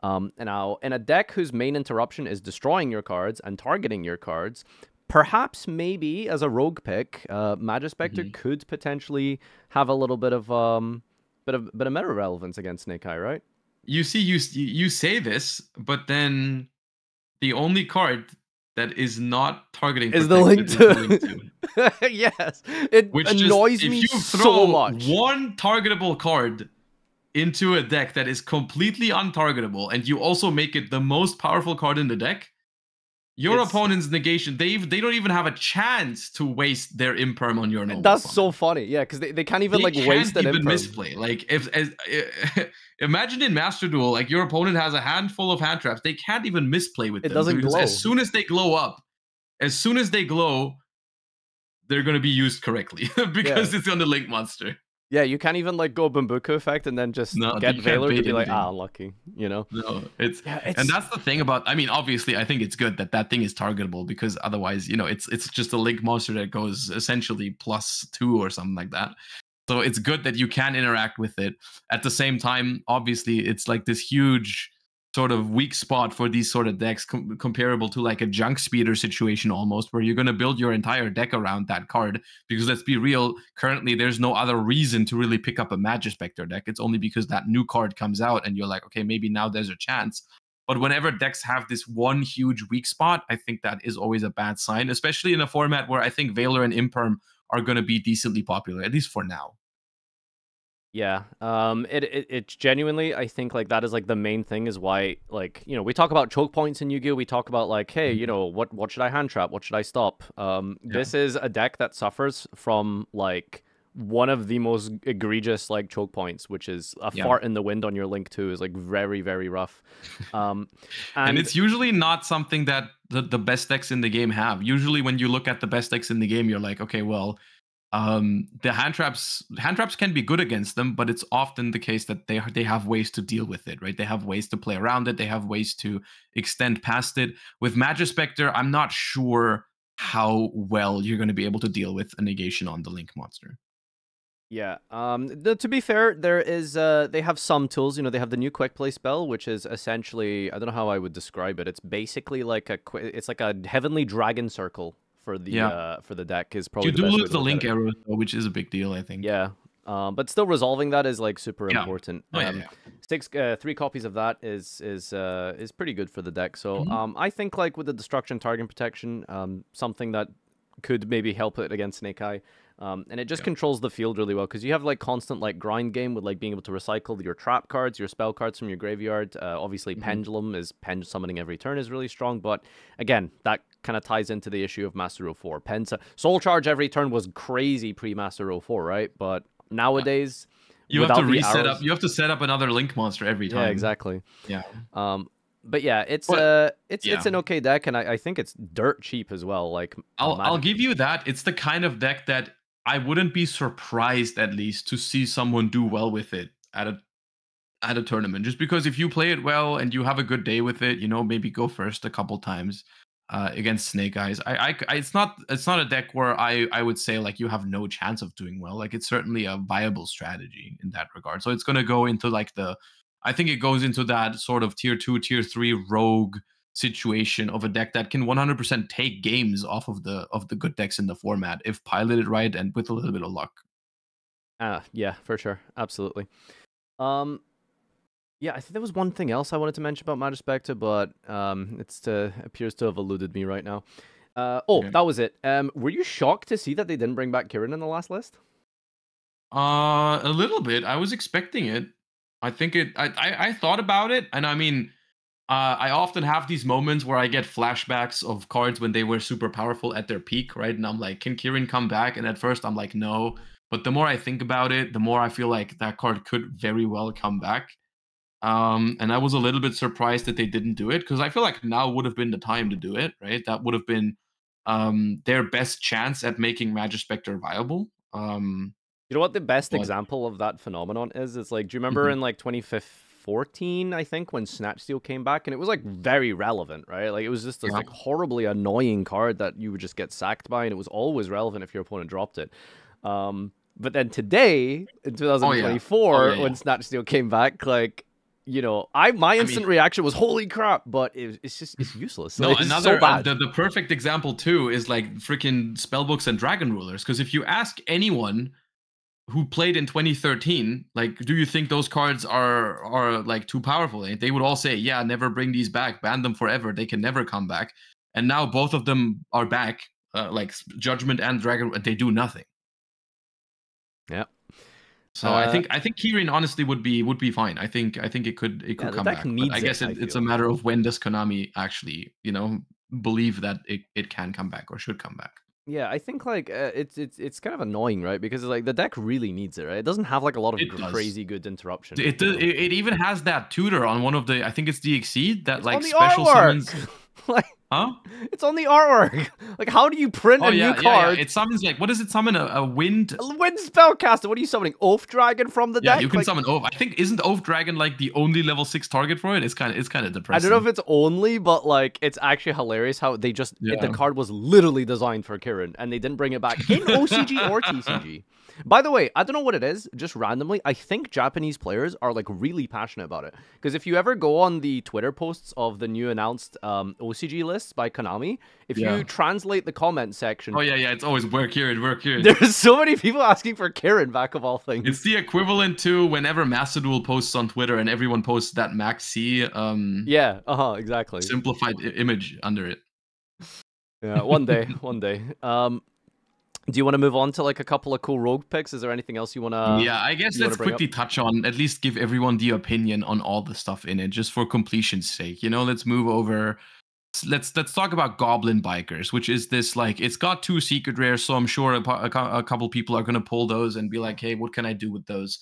Um, and now, in a deck whose main interruption is destroying your cards and targeting your cards, perhaps maybe as a rogue pick, uh, Magispector Mhm. could potentially have a little bit of um, bit of bit of meta relevance against Snake Eye, right? You see, you you say this, but then the only card that is not targeting Is the link the to? link to. yes, it Which just- annoys if me you so throw much. One targetable card into a deck that is completely untargetable, and you also make it the most powerful card in the deck. Your It's- opponent's negation, they they don't even have a chance to waste their imperm on your noble That's opponent. so funny, yeah, because they, they can't even they like can't waste an even imperm. misplay. Like if as imagine in Master Duel, like your opponent has a handful of hand traps, they can't even misplay with It them. doesn't glow. As soon as they glow up, as soon as they glow, they're gonna be used correctly because it's on the link monster. Yeah, you can't even like go Bambuka effect and then just No, get Veiler to be like, ah, unlucky, you know? No, it's Yeah, it's and that's the thing about i mean obviously i think it's good that that thing is targetable because otherwise you know it's it's just a link monster that goes essentially plus two or something like that. So it's good that you can interact with it. At the same time obviously it's like this huge sort of weak spot for these sort of decks com- comparable to like a junk speeder situation almost where you're going to build your entire deck around that card. Because let's be real currently there's no other reason to really pick up a Magispector deck. It's only because that new card comes out and you're like okay maybe now there's a chance. But whenever decks have this one huge weak spot i think that is always a bad sign especially in a format where i think Veiler and imperm are going to be decently popular at least for now Yeah. Um it, it it's genuinely I think like that is like the main thing is why like, you know, we talk about choke points in Yu-Gi-Oh! We talk about like, hey, you Mhm. know, what what should I hand trap? What should I stop? Um Yeah. this is a deck that suffers from like one of the most egregious like choke points, which is a Yeah. fart in the wind on your link two is like very, very rough. Um and, it's usually not something that the, the best decks in the game have usually when you look at the best decks in the game you're like okay well um the hand traps hand traps can be good against them but it's often the case that they they have ways to deal with it right they have ways to play around it they have ways to extend past it with Magispector i'm not sure how well you're going to be able to deal with a negation on the link monster. Yeah. Um. The, to be fair, there is. Uh. They have some tools. You know, they have the new quick play spell, which is essentially. I don't know how I would describe it. It's basically like a. It's like a heavenly dragon circle for the. Yeah. Uh, for the deck is probably. You do lose the link arrow, which is a big deal, I think. Yeah. Um, but still resolving that is like super yeah. important. Oh, um, yeah, Six, uh, three copies of that is is uh, is pretty good for the deck. So mm-hmm. um, I think like with the destruction target protection, um, something that could maybe help it against Snake Eye. Um, and it just yeah. controls the field really well because you have like constant like grind game with like being able to recycle your trap cards, your spell cards from your graveyard. Uh, obviously, mm-hmm. pendulum is pen summoning every turn is really strong, but again, that kind of ties into the issue of Master Rule 4. Pensa Soul Charge every turn was crazy pre Master Rule 4, right? But nowadays, you have to reset arrows... up. You have to set up another link monster every time. Yeah, exactly. Yeah. Um, but yeah, it's but, uh, it's yeah. it's an okay deck, and I, I think it's dirt cheap as well. Like I'll I'll give you that. It's the kind of deck that I wouldn't be surprised at least to see someone do well with it at a at a tournament. Just because if you play it well and you have a good day with it, you know, maybe go first a couple times uh, against Snake Eyes. I, I, it's not it's not a deck where I I would say like you have no chance of doing well. Like it's certainly a viable strategy in that regard. So it's gonna go into like the I think it goes into that sort of tier two, tier three rogue situation of a deck that can 100% take games off of the of the good decks in the format if piloted right and with a little bit of luck. Ah, uh, yeah, for sure, absolutely. Um, yeah, I think there was one thing else I wanted to mention about Magispector, but um, it's to appears to have eluded me right now. Uh, oh, that was it. Um, were you shocked to see that they didn't bring back Kirin in the last list? Uh, a little bit. I was expecting it. I think it. I I, I thought about it, and I mean, uh, I often have these moments where I get flashbacks of cards when they were super powerful at their peak, right? And I'm like, can Kirin come back? And at first, I'm like, no. But the more I think about it, the more I feel like that card could very well come back. Um, and I was a little bit surprised that they didn't do it because I feel like now would have been the time to do it, right? That would have been um, their best chance at making Magispector viable. Um, you know what the best but... example of that phenomenon is? It's like, do you remember mm-hmm. in like 2015? 14, I think, when Snatch Steal came back, and it was like very relevant, right? Like it was just this yeah. like horribly annoying card that you would just get sacked by, and it was always relevant if your opponent dropped it. Um, but then today, in 2024, oh, yeah. Oh, yeah, when Snatch Steal came back, like you know, I my instant I mean, reaction was holy crap, but it, it's just it's useless. No, it's another so uh, the, the perfect example too is like freaking spellbooks and dragon rulers. Because if you ask anyone who played in 2013 like do you think those cards are are like too powerful and they would all say yeah never bring these back ban them forever they can never come back and now both of them are back uh, like judgment and dragon they do nothing yeah so uh, I think I think Kirin honestly would be would be fine. I think I think it could it could yeah, come back. I guess it, I it's a matter of when does Konami actually you know believe that it, it can come back or should come back. Yeah, I think like uh, it's it's it's kind of annoying, right? Because like the deck really needs it, right? It doesn't have like a lot of It crazy good interruption. It does. It, it even has that tutor on one of the. I think it's the Exceed that It's like special summons. like Huh? it's on the artwork. Like how do you print Oh a yeah, new card? yeah. It summons like what does it summon? A, a wind. A Wind spellcaster. What are you summoning? Oath Dragon from the Yeah, deck? you can Like, summon Oath. I think isn't Oath Dragon like the only level six target for it? It's kind of it's kind of depressing. I don't know if it's only, but like it's actually hilarious how they just the card was literally designed for Kirin and they didn't bring it back in OCG or TCG. By the way, I don't know what it is, just randomly, I think Japanese players are like really passionate about it. Because if you ever go on the Twitter posts of the new announced um, OCG lists by Konami, if Yeah. you translate the comment section, Oh yeah, yeah. It's always work here, work here. there's so many people asking for Kirin back of all things. It's the equivalent to whenever Master Duel posts on Twitter and everyone posts that Max C um yeah, uh huh, exactly. simplified image under it. Yeah, one day, one day. Um, do you want to move on to like a couple of cool rogue picks? Is there anything else you want to? yeah, I guess let's quickly touch on at least give everyone the opinion on all the stuff in it, just for completion's sake. You know, let's move over. Let's let's talk about Goblin Bikers, which is this like it's got two secret rares, so I'm sure a, a a couple people are gonna pull those and be like, hey, what can I do with those?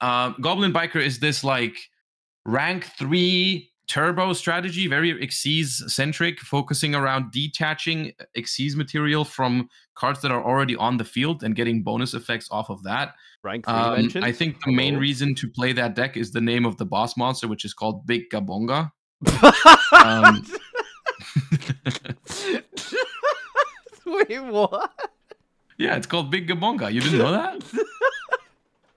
Um, Goblin Biker is this like rank three turbo strategy, very Xyz centric, focusing around detaching Xyz material from cards that are already on the field and getting bonus effects off of that. Rank three Um. I think the main reason to play that deck is the name of the boss monster, which is called Big Gabonga. Um, Wait, what? Yeah, it's called Big Gabonga. You didn't know that?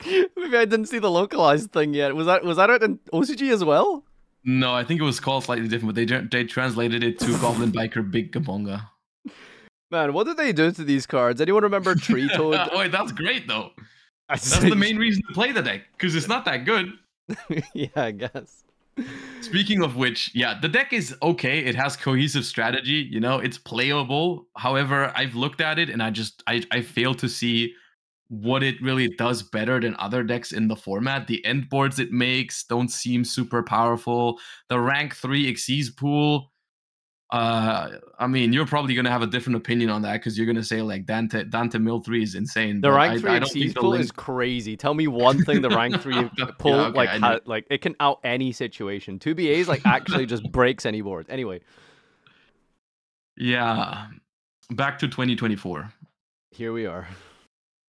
Maybe I didn't see the localized thing yet. Was that was that out in OCG as well? No, I think it was called slightly different, but they they translated it to Goblin Biker Big Gabonga. Man, what did they do to these cards? Anyone remember Tree Toad? oh, wait, that's great though. That's the main reason to play the deck because it's not that good. yeah, I guess. Speaking of which, yeah, the deck is okay. It has cohesive strategy. You know, it's playable. However, I've looked at it and I just I I fail to see what it really does better than other decks in the format. The end boards it makes don't seem super powerful. The rank three Xyz pool uh, I mean, you're probably gonna have a different opinion on that because you're gonna say like Dante Dante Mill three is insane. The rank three Xyz pull link... is crazy. Tell me one thing the rank three pull yeah, okay, like ha- like it can out any situation. Two BAs like actually just breaks any board. Anyway. Yeah, back to 2024. Here we are.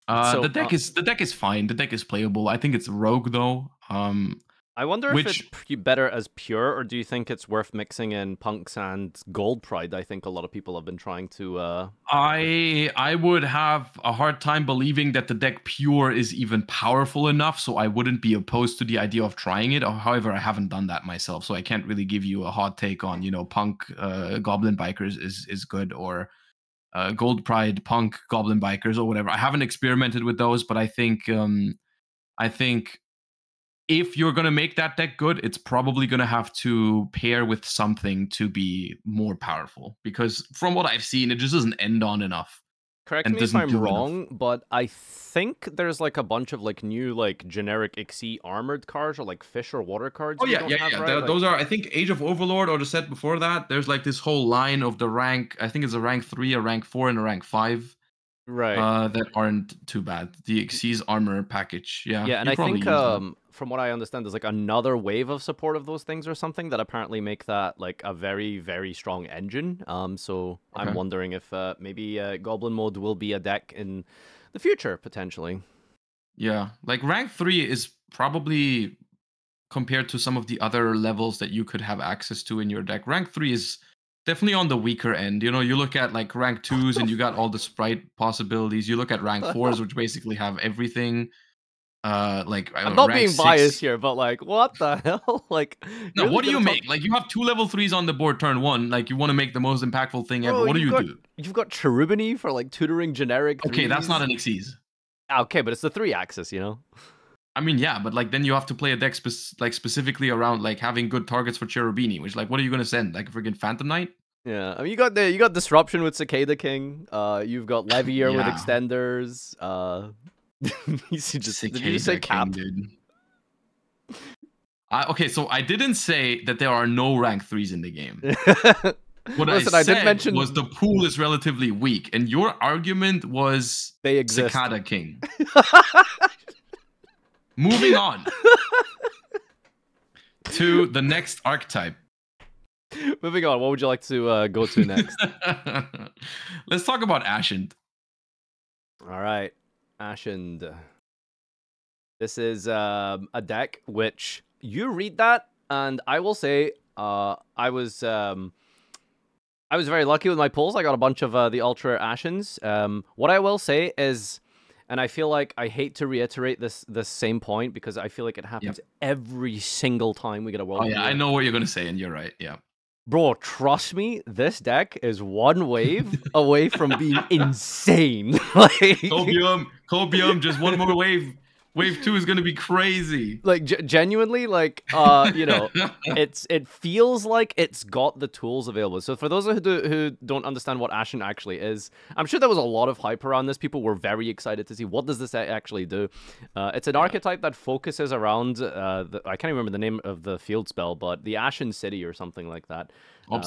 Uh, so, the deck uh, is the deck is fine. The deck is playable. I think it's rogue though. Um, I wonder Which, if it's better as pure, or do you think it's worth mixing in punks and gold pride? I think a lot of people have been trying to. Uh... I I would have a hard time believing that the deck pure is even powerful enough, so I wouldn't be opposed to the idea of trying it. However, I haven't done that myself, so I can't really give you a hot take on you know punk uh, goblin bikers is is good or uh, gold pride punk goblin bikers or whatever. I haven't experimented with those, but I think um, I think if you're going to make that deck good, it's probably going to have to pair with something to be more powerful. Because from what I've seen, it just doesn't end on enough. Correct me if I'm wrong, enough. but I think there's like a bunch of like new like generic Xyz armored cards or like fish or water cards. Oh yeah, yeah, yeah. Right? Like... Those are I think Age of Overlord or the set before that. There's like this whole line of the rank. I think it's a rank three, a rank four, and a rank five right. Uh that aren't too bad. The Xyz armor package. Yeah yeah and i think um from what i understand there's like another wave of support of those things or something that apparently make that like a very very strong engine. Um so okay. i'm wondering if uh maybe uh goblin mode will be a deck in the future potentially. Yeah like rank three is probably compared to some of the other levels that you could have access to in your deck rank three is definitely on the weaker end. You know, you look at like rank twos and you got all the Spright possibilities. You look at rank fours, which basically have everything. Uh, like I'm know, not being six. biased here, but like, what the hell? like, no, what do you make? Like, you have two level threes on the board turn one. Like, you want to make the most impactful thing ever. what do you got, do? You've got Cherubini for like tutoring generic. Okay, that's not an Xyz. Okay, but it's the three axis, you know. I mean, yeah, but like then you have to play a deck spe- like specifically around like having good targets for Cherubini, which like what are you gonna send? Like a freaking Phantom Knight? Yeah, I mean, you got the you got disruption with Cicada King. Uh, you've got Leviair yeah. with extenders. Uh, you see, just Cicada did you say cap? King, dude. I, okay, so I didn't say that there are no rank threes in the game. What Listen, I, said I did mention was the pool is relatively weak, and your argument was they exist. Cicada King. Moving on to the next archetype. Moving on, what would you like to uh, go to next? Let's talk about Ashened. All right, Ashened. This is um, a deck which you read that, and I will say, uh, I was um, I was very lucky with my pulls. I got a bunch of uh, the Ultra Ashens. Um, what I will say is and I feel like I hate to reiterate this this same point because I feel like it happens yep. every single time we get a oh, world. Oh yeah, I know what you're gonna say, and you're right. Yeah. Bro, trust me, this deck is one wave away from being insane. like Copium, Copium, just one more wave Wave two is gonna be crazy. Like genuinely, like uh, you know, it's it feels like it's got the tools available. So for those who do, who don't understand what Ashen actually is, I'm sure there was a lot of hype around this. People were very excited to see what does this actually do. Uh, it's an yeah. archetype that focuses around uh, the, I can't remember the name of the field spell, but the Ashen City or something like that. Um,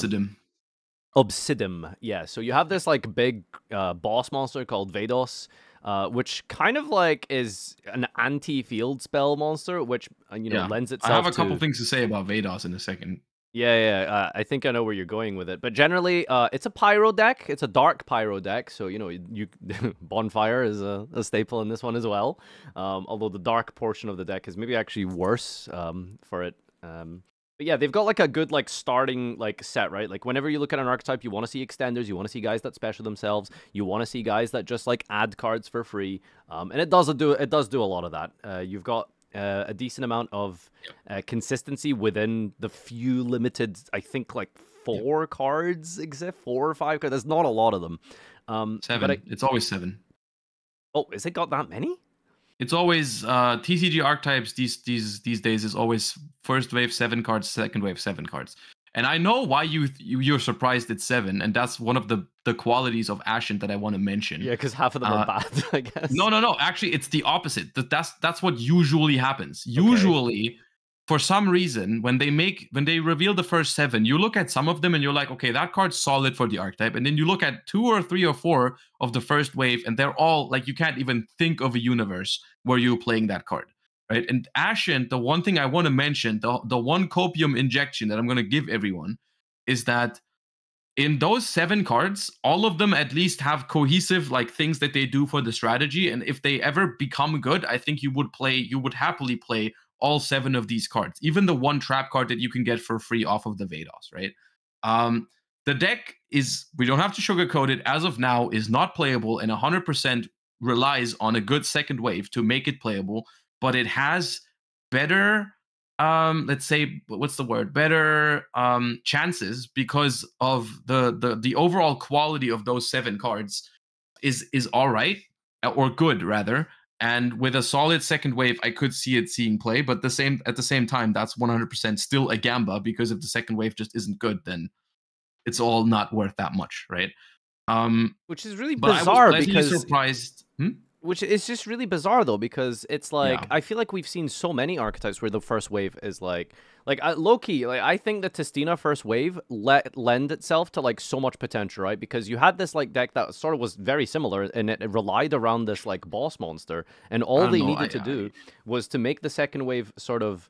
Obsidim, yeah. So you have this like big uh, boss monster called Veidos uh, which kind of like is an anti-field spell monster, which uh, you know yeah. lends itself. I have a to... couple things to say about Veidos in a second. Yeah, yeah, uh, I think I know where you're going with it. But generally, uh, it's a pyro deck. It's a dark pyro deck, so you know, you bonfire is a, a, staple in this one as well. Um, although the dark portion of the deck is maybe actually worse um, for it. Um, But yeah, they've got like a good like starting like set, right? Like whenever you look at an archetype, you want to see extenders, you want to see guys that special themselves, you want to see guys that just like add cards for free, um, and it does do it does do a lot of that. Uh, you've got uh, a decent amount of uh, consistency within the few limited, I think like four yep. cards exist, four or five cards. There's not a lot of them. Um, seven. I, it's always seven. Oh, is it got that many? It's always uh, TCG archetypes these these these days is always first wave seven cards, second wave seven cards. And I know why you, you you're surprised it's seven, and that's one of the the qualities of Ashen that I want to mention. Yeah, because half of them uh, are bad, I guess. No, no, no. Actually, it's the opposite. That that's that's what usually happens. Okay. For some reason when they make when they reveal the first seven you look at some of them and you're like okay that card's solid for the archetype. And then you look at two or three or four of the first wave and they're all like you can't even think of a universe where you're playing that card right? And ashen the one thing i want to mention the, the one copium injection that i'm going to give everyone is that in those seven cards all of them at least have cohesive like things that they do for the strategy. And if they ever become good i think you would play you would happily play all seven of these cards, even the one trap card that you can get for free off of the Veidos, right? Um, the deck is, we don't have to sugarcoat it, as of now, is not playable and 100% relies on a good second wave to make it playable, but it has better, um, let's say, what's the word? Better um, chances because of the, the the overall quality of those seven cards is is all right or good rather and with a solid second wave, I could see it seeing play, but the same at the same time, that's 100% still a gamba because if the second wave just isn't good, then it's all not worth that much, right? Um, Which is really bizarre because surprised. Hmm? Which is just really bizarre though, because it's like yeah. I feel like we've seen so many archetypes where the first wave is like, like uh, low key. Like I think the Tistina first wave let lend itself to like so much potential, right? Because you had this like deck that sort of was very similar, and it, it relied around this like boss monster, and all they know, needed I, to I, do was to make the second wave sort of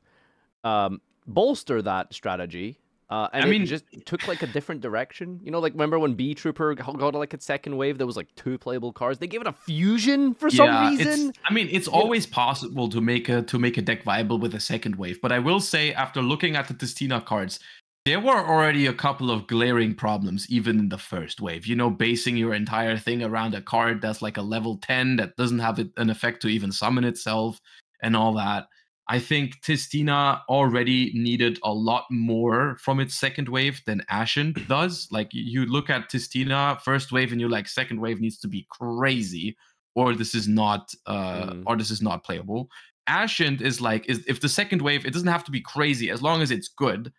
um, bolster that strategy uh, and I mean, just took like a different direction. You know, like remember when B Trooper got like a second wave? There was like two playable cards. They gave it a fusion for some yeah, reason. I mean, it's always know? possible to make a to make a deck viable with a second wave. But I will say, after looking at the Tistina cards, there were already a couple of glaring problems even in the first wave. You know, basing your entire thing around a card that's like a level ten that doesn't have an effect to even summon itself and all that. I think Tistina already needed a lot more from its second wave than Ashen does. Like you look at Tistina first wave and you're like second wave needs to be crazy or this is not uh mm. or this is not playable. Ashen is like is if the second wave it doesn't have to be crazy as long as it's good.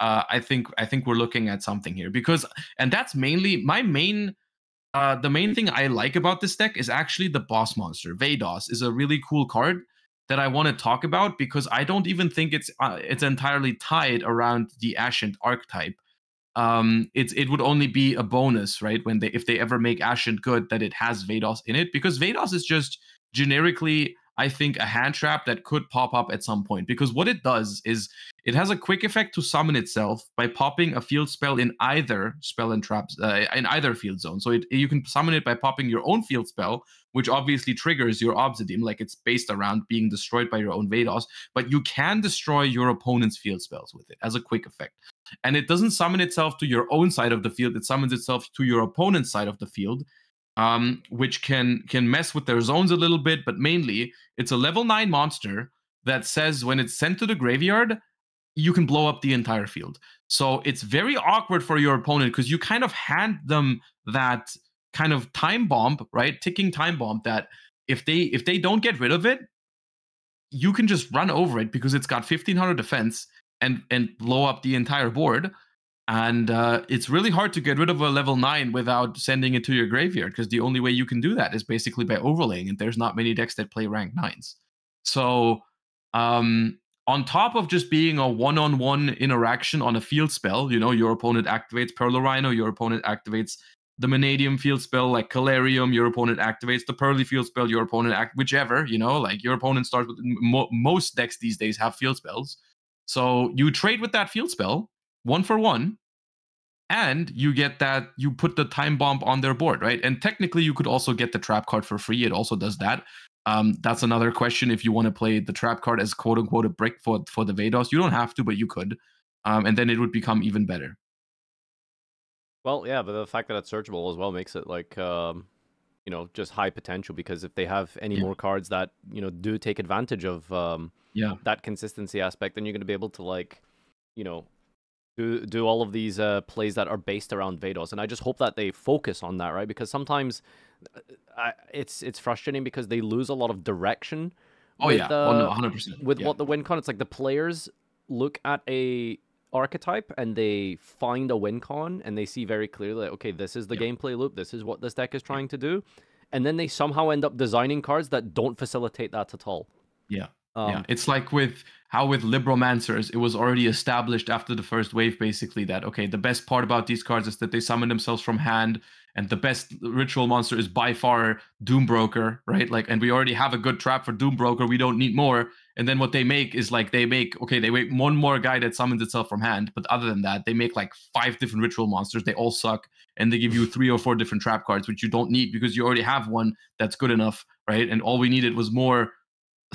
Uh I think I think we're looking at something here because and that's mainly my main uh the main thing I like about this deck is actually the boss monster. Veidos is a really cool card that I want to talk about because I don't even think it's uh, it's entirely tied around the Ashen archetype. Um, it's it would only be a bonus, right? When they if they ever make Ashen good, that it has Veidos in it because Veidos is just generically I think, a hand trap that could pop up at some point. Because what it does is it has a quick effect to summon itself by popping a field spell in either spell and traps uh, in either field zone. So it, you can summon it by popping your own field spell, which obviously triggers your Obsidim, like it's based around being destroyed by your own Veidos. But you can destroy your opponent's field spells with it as a quick effect. And it doesn't summon itself to your own side of the field; it summons itself to your opponent's side of the field um, which can can mess with their zones a little bit, but mainly it's a level nine monster that says when it's sent to the graveyard, you can blow up the entire field. So it's very awkward for your opponent because you kind of hand them that kind of time bomb, right? Ticking time bomb that if they if they don't get rid of it, you can just run over it because it's got 1500 defense and and blow up the entire board and uh, it's really hard to get rid of a level 9 without sending it to your graveyard because the only way you can do that is basically by overlaying and there's not many decks that play rank 9s so um, on top of just being a one-on-one interaction on a field spell you know your opponent activates Rhino, your opponent activates the Mannadium field spell like Calarium, your opponent activates the Purrely field spell, your opponent act whichever, you know, like your opponent starts with mo- most decks these days have field spells. So you trade with that field spell, one for one and you get that you put the time bomb on their board right and technically you could also get the trap card for free it also does that um, that's another question if you want to play the trap card as quote unquote a brick for for the Veidos you don't have to but you could um, and then it would become even better. Well, yeah, but the fact that it's searchable as well makes it like um, you know just high potential because if they have any Yeah. more cards that you know do take advantage of um, Yeah. that consistency aspect, then you're going to be able to like you know do do all of these uh, plays that are based around Veidos, and I just hope that they focus on that, right? Because sometimes uh, I, it's it's frustrating because they lose a lot of direction. Oh with, yeah, oh, no, uh, 100%. with yeah. what the win con it's like the players look at a archetype and they find a win con and they see very clearly like, okay this is the Yeah. gameplay loop this is what this deck is trying to do and then they somehow end up designing cards that don't facilitate that at all Yeah. um, yeah, it's like with how with Libromancers, it was already established after the first wave, basically that okay, the best part about these cards is that they summon themselves from hand, and the best ritual monster is by far Doombroker, right? Like, and we already have a good trap for Doombroker. We don't need more. And then what they make is like they make okay, they make one more guy that summons itself from hand, but other than that, they make like five different ritual monsters. They all suck, and they give you three or four different trap cards, which you don't need because you already have one that's good enough, right? And all we needed was more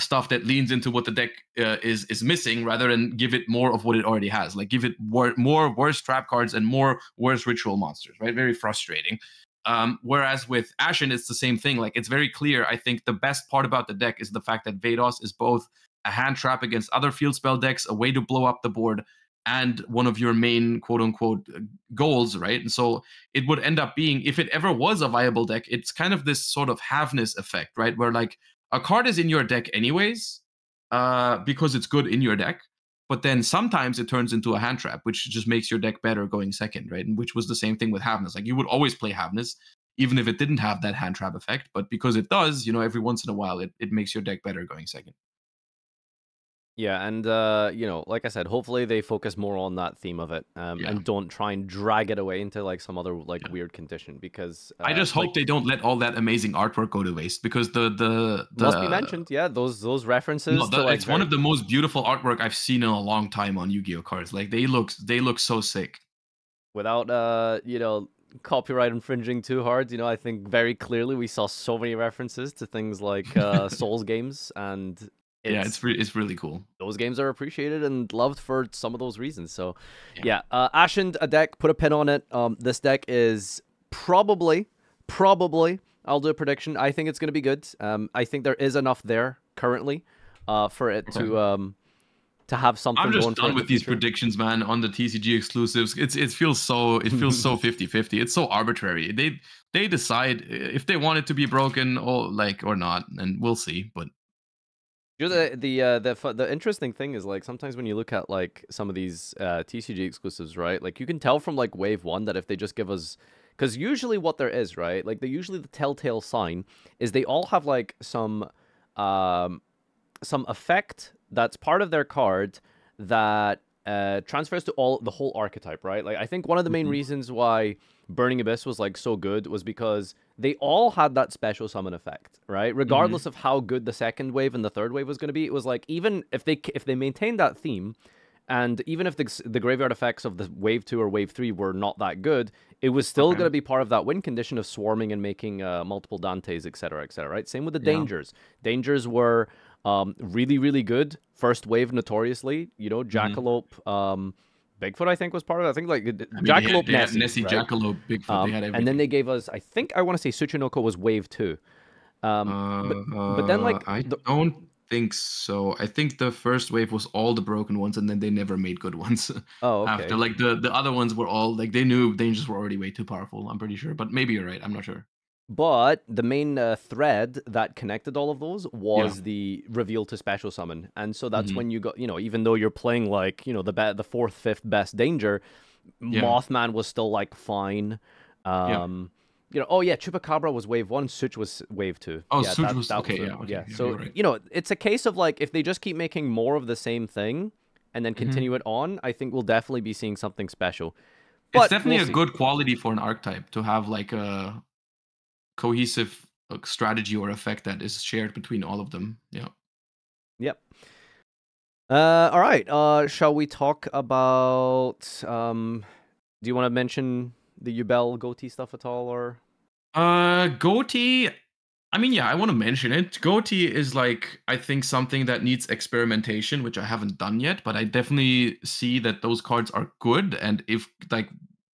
stuff that leans into what the deck uh, is is missing rather than give it more of what it already has. Like give it wor- more worse trap cards and more worse ritual monsters right? Very frustrating. Um, whereas with ashen it's the same thing. Like it's very clear. I think the best part about the deck is the fact that Veidos is both a hand trap against other field spell decks a way to blow up the board and one of your main quote unquote uh, goals right? And so it would end up being if it ever was a viable deck it's kind of this sort of halfness effect right? Where like a card is in your deck anyways uh, because it's good in your deck but then sometimes it turns into a hand trap which just makes your deck better going second right? And which was the same thing with havness like you would always play havness even if it didn't have that hand trap effect but because it does you know every once in a while it, it makes your deck better going second yeah and uh, you know like i said hopefully they focus more on that theme of it um, Yeah. and don't try and drag it away into like some other like Yeah. weird condition because i uh, just like, hope they don't let all that amazing artwork go to waste because the the, the must be mentioned yeah those those references No, to, like, it's one of the most beautiful artwork I've seen in a long time on Yu-Gi-Oh cards. Like they look, they look so sick. without uh you know copyright infringing too hard you know i think very clearly we saw so many references to things like uh souls games and yeah, it's re- it's really cool. those games are appreciated and loved for some of those reasons so Yeah. yeah, uh ashen a deck put a pin on it um this deck is probably probably i'll do a prediction i think it's going to be good um i think there is enough there currently uh for it Okay. to um to have something I'm going just done in the with these future. predictions, man. On the TCG exclusives, it's it feels so it feels so 50-50. It's so arbitrary. They they decide if they want it to be broken or like or not, and we'll see. But You know, the the uh, the the interesting thing is like sometimes when you look at like some of these uh, TCG exclusives, right? Like you can tell from like Wave One that if they just give us, because usually what there is, right? Like they usually the telltale sign is they all have like some um some effect that's part of their card that uh, transfers to all the whole archetype, right? Like I think one of the main Mhm. reasons why Burning Abyss was like so good was because they all had that special summon effect, right? Regardless of how good the second wave and the third wave was going to be, it was like even if they if they maintained that theme, and even if the the graveyard effects of the wave two or wave three were not that good, it was still Okay. going to be part of that win condition of swarming and making uh, multiple Dantes, et cetera, et cetera, right? Same with the Yeah. dangers. Dangers were um, really, really good. First wave, notoriously, you know, Mm-hmm. Jackalope, um, Bigfoot, I think was part of it. I think like I mean, Jackalope, had Nessie, Nessie, right? Jackalope, Bigfoot. Um, they had and then they gave us, I think, I want to say Tsuchinoko was wave two. Um, uh, but then, like, I the- don't think so. I think the first wave was all the broken ones, and then they never made good ones. oh, okay. after like the the other ones were all like they knew dangers were already way too powerful i'm pretty sure but maybe you're right i'm not sure But the main uh, thread that connected all of those was the reveal to special summon, and so that's Mhm. when you got, you know, even though you're playing like, you know, the be- the fourth, fifth best danger, Yeah. Mothman was still like fine. Um, you know, oh yeah, Chupacabra was wave one, Such was wave two. Oh, yeah, Such was- okay, a- yeah, okay, yeah, So you're right. you know, it's a case of like if they just keep making more of the same thing and then Mhm. continue it on, I think we'll definitely be seeing something special. it's definitely we'll a see. good quality for an archetype to have like a cohesive strategy or effect that is shared between all of them yeah Yep. Uh, all right. Uh, shall we talk about? Um, do you want to mention the Yubel goatee stuff at all, or? uh goatee I mean, yeah, I want to mention it. Goatee is like I think something that needs experimentation, which I haven't done yet, but I definitely see that those cards are good. And if like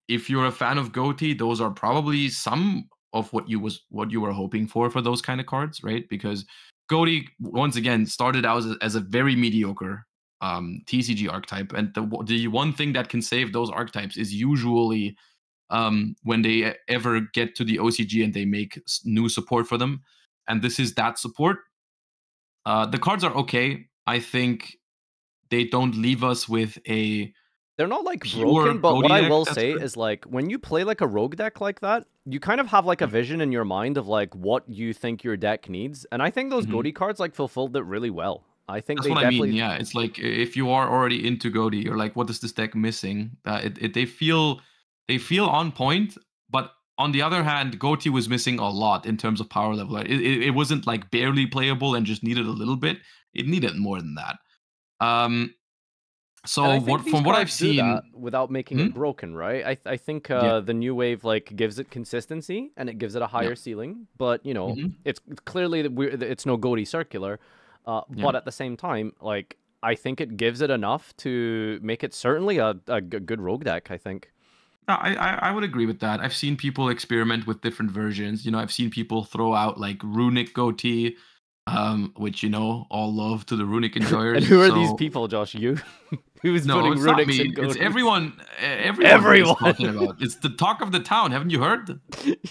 if you're a fan of Goatee, those are probably some of what you was what you were hoping for for those kind of cards, right? Because Goatee once again started out as a, as a very mediocre um, TCG archetype, and the the one thing that can save those archetypes is usually um, when they ever get to the OCG and they make new support for them. And this is that support. Uh, the cards are okay. I think they don't leave us with a. They're not like broken, but what I will say good. is like when you play like a rogue deck like that, you kind of have like a vision in your mind of like what you think your deck needs, and I think those mm hmm cards like fulfilled it really well. I think that's what definitely... I mean. Yeah, it's like if you are already into Goatee, you're like, what is this deck missing? Uh, it, it, they feel they feel on point, but on the other hand, Goatee was missing a lot in terms of power level. It, it, it, wasn't like barely playable and just needed a little bit. It needed more than that. Um, so what from what I've seen, without making hmm? it broken, right? I I think uh, yeah. the new wave like gives it consistency and it gives it a higher yeah. ceiling. But you know, mm-hmm. it's clearly that we it's no Goatee circular. Uh, yeah. But at the same time, like I think it gives it enough to make it certainly a, a good rogue deck. I think. I, I, I would agree with that. I've seen people experiment with different versions. You know, I've seen people throw out like runic goatee, um, which you know all love to the runic enjoyers. and who are so... these people, Josh? You? Who's no, putting not me. It's everyone. Everyone. Everyone. talking about. It's the talk of the town. Haven't you heard?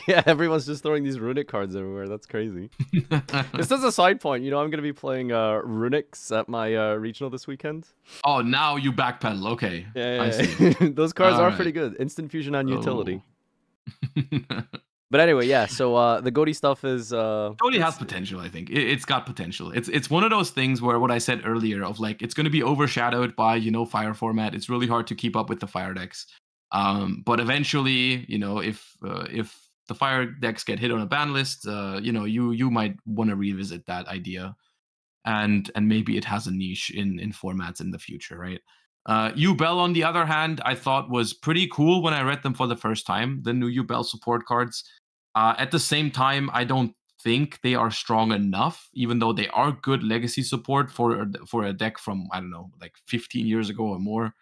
yeah, everyone's just throwing these runic cards everywhere. That's crazy. this is a side point. You know, I'm gonna be playing uh, runics at my uh, regional this weekend. Oh, now you backpedal. Okay. Yeah, yeah, yeah. those cards All are right. pretty good. Instant fusion on utility. Oh. But anyway, yeah. So uh, the Goatee stuff is uh, has potential. I think it, has got potential. It's it's one of those things where what I said earlier of like it's going to be overshadowed by you know fire format. It's really hard to keep up with the fire decks. Um, but eventually, you know, if uh, if the fire decks get hit on a ban list, uh, you know, you you might want to revisit that idea, and and maybe it has a niche in in formats in the future, right? Uh, Yubel, on the other hand, I thought was pretty cool when I read them for the first time. The new Yubel support cards. Uh, at the same time, I don't think they are strong enough, even though they are good legacy support for for a deck from I don't know, like 15 years ago or more.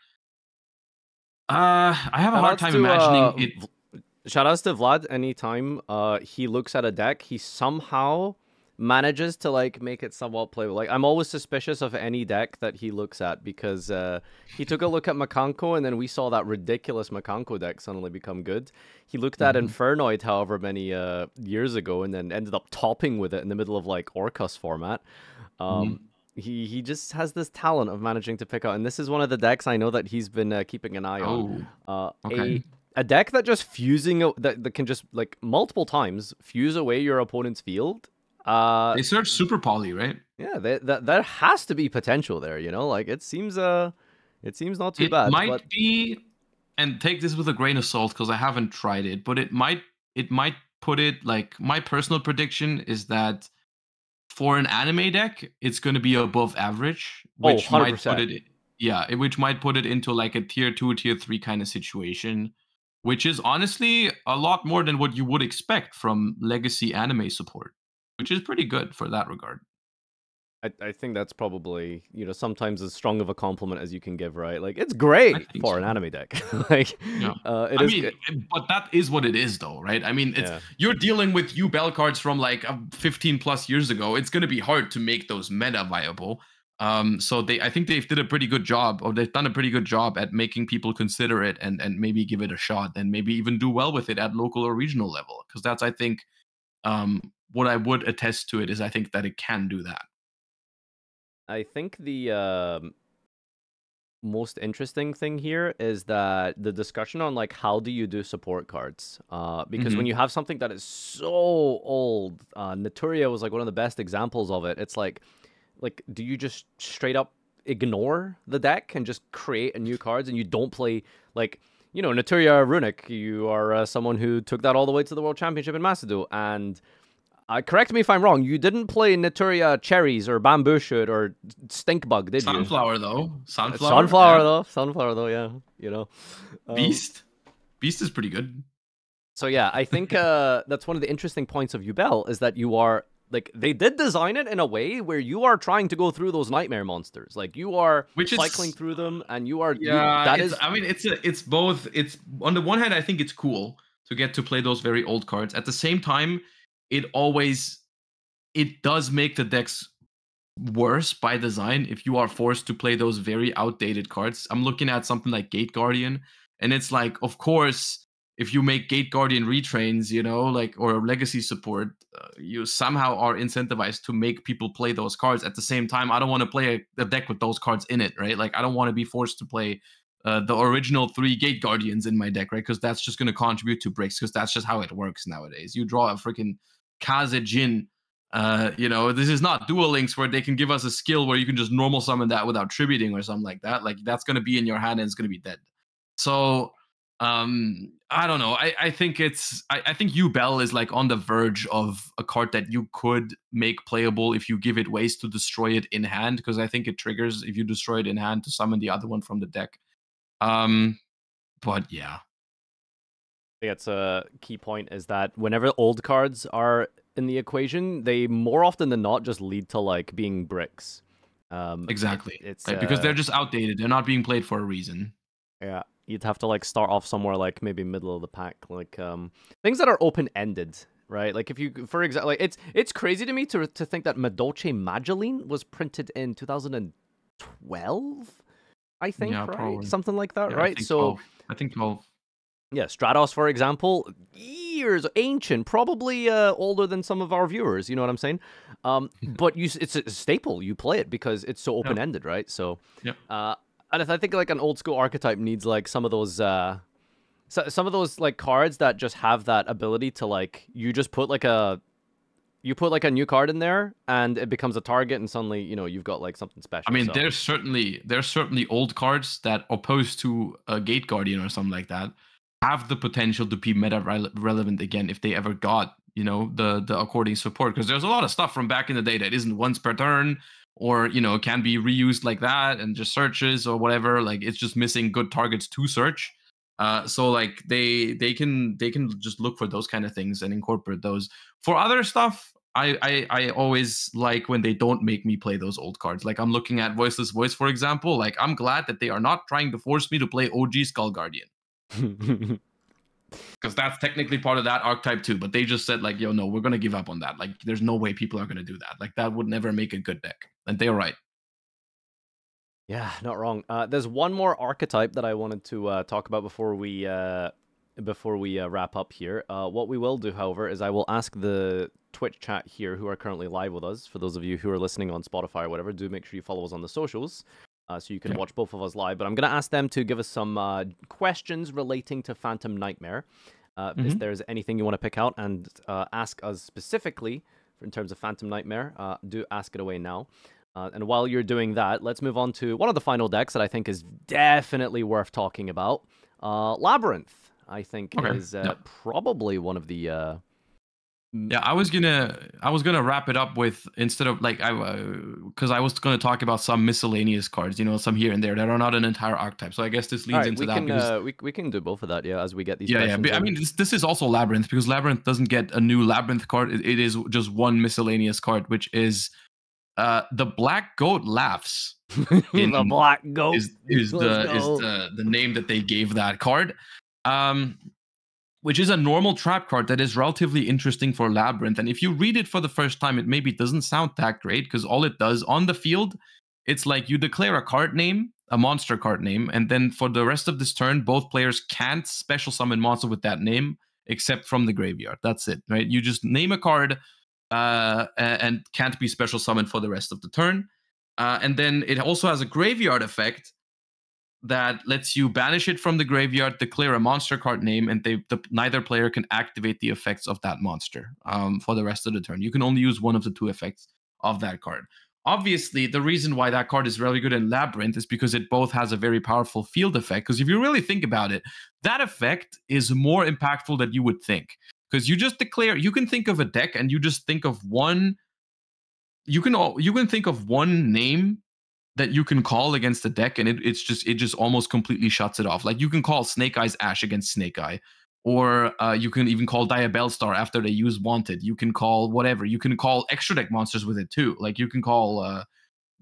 Uh, I have a hard time to, imagining uh, it. Shout outs to Vlad. Anytime uh, he looks at a deck, he somehow manages to like make it somewhat playable. Like I'm always suspicious of any deck that he looks at because uh, he took a look at Makanko and then we saw that ridiculous Makanko deck suddenly become good. He looked mm-hmm. at Infernoid however many uh, years ago and then ended up topping with it in the middle of like Orcust format. Um, mm-hmm. He he just has this talent of managing to pick out, and this is one of the decks I know that he's been uh, keeping an eye on. Oh, uh, okay. A a deck that just fusing that, that can just like multiple times fuse away your opponent's field uh, they search super poly, right? Yeah, they, that that has to be potential there. You know, like it seems uh, it seems not too it bad. It might but... be, and take this with a grain of salt because I haven't tried it, but it might it might put it like my personal prediction is that for an anime deck, it's going to be above average, oh, which oh, might put it yeah, which might put it into like a tier two, tier three kind of situation, which is honestly a lot more than what you would expect from legacy anime support which is pretty good for that regard. I, I think that's probably you know sometimes as strong of a compliment as you can give, right? Like it's great for so. an anime deck. like, yeah. uh, I mean, good. but that is what it is, though, right? I mean, it's yeah. you're dealing with Yubel cards from like 15 plus years ago. It's going to be hard to make those meta viable. Um, so they, I think they've did a pretty good job, or they've done a pretty good job at making people consider it and and maybe give it a shot, and maybe even do well with it at local or regional level. Because that's, I think, um, what I would attest to it is I think that it can do that. I think the uh, most interesting thing here is that the discussion on like how do you do support cards uh, because mm-hmm. when you have something that is so old uh, Naturia was like one of the best examples of it it's like like do you just straight up ignore the deck and just create a new cards and you don't play like you know Naturia Runic you are uh, someone who took that all the way to the world championship in Master Duel and uh, correct me if I'm wrong. You didn't play Naturia cherries or bamboo shoot or stink bug, did you? Sunflower though. Sunflower. Sunflower yeah. though. Sunflower though. Yeah. You know. Um, Beast. Beast is pretty good. So yeah, I think uh, that's one of the interesting points of Yubel is that you are like they did design it in a way where you are trying to go through those nightmare monsters. Like you are Which is- cycling through them, and you are Yeah, that it's, is I mean, it's a, it's both. It's on the one hand, I think it's cool to get to play those very old cards. At the same time, it always it does make the decks worse by design if you are forced to play those very outdated cards. I'm looking at something like Gate Guardian, and it's like, of course, if you make Gate Guardian retrains, you know, like or legacy support, uh, you somehow are incentivized to make people play those cards. At the same time, I don't want to play a, a deck with those cards in it, right? Like I don't want to be forced to play uh, the original three Gate Guardians in my deck, right? Because that's just going to contribute to bricks. Because that's just how it works nowadays. You draw a freaking Kazejin. Uh, you know, this is not Duel Links where they can give us a skill where you can just normal summon that without tributing or something like that. Like that's going to be in your hand and it's going to be dead. So um i don't know i i think it's i, I think Bell is like on the verge of a card that you could make playable if you give it ways to destroy it in hand because i think it triggers if you destroy it in hand to summon the other one from the deck um but yeah I think that's a key point is that whenever old cards are in the equation, they more often than not just lead to like being bricks. Um, exactly it's right? because uh, they're just outdated they're not being played for a reason Yeah, you'd have to like start off somewhere like maybe middle of the pack, like um things that are open ended, right? Like if you, for example, like it's it's crazy to me to to think that Madolche Magileine was printed in 2012, I think, Yeah, right? probably. Something like that, Yeah, right? think So 12. i think 12 yeah, Stratos, for example, years ancient, probably uh, older than some of our viewers. You know what I'm saying? Um, but you, it's a staple. You play it because it's so open ended, right? So, Yep. uh, and if I think like an old school archetype needs like some of those, uh, so, some of those like cards that just have that ability to like you just put like a, you put like a new card in there and it becomes a target and suddenly you know you've got like something special. I mean, so- there's certainly there's certainly old cards that, opposed to a Gate Guardian or something like that, have the potential to be meta rele- relevant again if they ever got you know the the according support. Because there's a lot of stuff from back in the day that isn't once per turn, or you know can be reused like that and just searches or whatever. Like it's just missing good targets to search. Uh, so like they they can they can just look for those kind of things and incorporate those. For other stuff, I, I I always like when they don't make me play those old cards. Like I'm looking at Voiceless Voice, for example. Like I'm glad that they are not trying to force me to play OG Skull Guardian because that's technically part of that archetype too. But they just said like, yo, no, we're gonna give up on that. Like, there's no way people are gonna do that. Like that would never make a good deck, and they're right. Yeah, not wrong. Uh, there's one more archetype that I wanted to uh, talk about before we uh, before we uh, wrap up here. Uh, what we will do, however, is I will ask the Twitch chat here, who are currently live with us. For those of you who are listening on Spotify or whatever, do make sure you follow us on the socials. Uh, so you can Yeah. watch both of us live, but I'm going to ask them to give us some uh, questions relating to Phantom Nightmare. Uh, If there's anything you want to pick out and uh, ask us specifically in terms of Phantom Nightmare, uh, do ask it away now. Uh, and while you're doing that, let's move on to one of the final decks that I think is definitely worth talking about. Uh, Labyrinth, I think, Okay, is uh, yeah. probably one of the. Uh, Yeah, I was gonna I was gonna wrap it up with instead of like I because I was gonna talk about some miscellaneous cards, you know, some here and there that are not an entire archetype. So I guess this leads right, into we that can because uh, we, we can do both of that, yeah, as we get these. yeah, yeah. but I mean, this, this is also labyrinth because labyrinth doesn't get a new labyrinth card. It, it is just one miscellaneous card, which is uh the black goat laughs the black goat is is the Let's is the the name that they gave that card um which is a normal trap card that is relatively interesting for labyrinth. And if you read it for the first time it maybe doesn't sound that great because all it does on the field it's like you declare a card name a monster card name and then for the rest of this turn both players can't special summon monster with that name except from the graveyard. That's it right? You just name a card uh and can't be special summoned for the rest of the turn uh, and then it also has a graveyard effect that lets you banish it from the graveyard, declare a monster card name, and they, the, neither player can activate the effects of that monster um, for the rest of the turn. You can only use one of the two effects of that card. Obviously, the reason why that card is really good in Labyrinth is because it both has a very powerful field effect. Because if you really think about it, that effect is more impactful than you would think. Because you just declare, you can think of a deck and you just think of one. You can all you can think of one name that you can call against the deck and it, it's just it just almost completely shuts it off like you can call snake eyes ash against snake eye or uh, you can even call Diabellstar after they use Wanted. You can call whatever. You can call extra deck monsters with it too. Like you can call uh,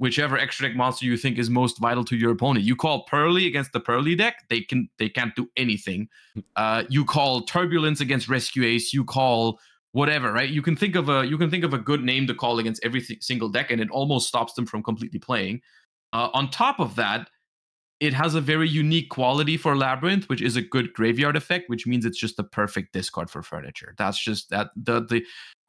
whichever extra deck monster you think is most vital to your opponent. You call Purrely against the Purrely deck, they can they can't do anything. Uh, you call Turbulence against Rescue Ace. You call whatever, right? You can think of a you can think of a good name to call against every th- single deck, and it almost stops them from completely playing. Uh, on top of that, it has a very unique quality for Labyrinth, which is a good graveyard effect, which means it's just the perfect discard for furniture. That's just that the the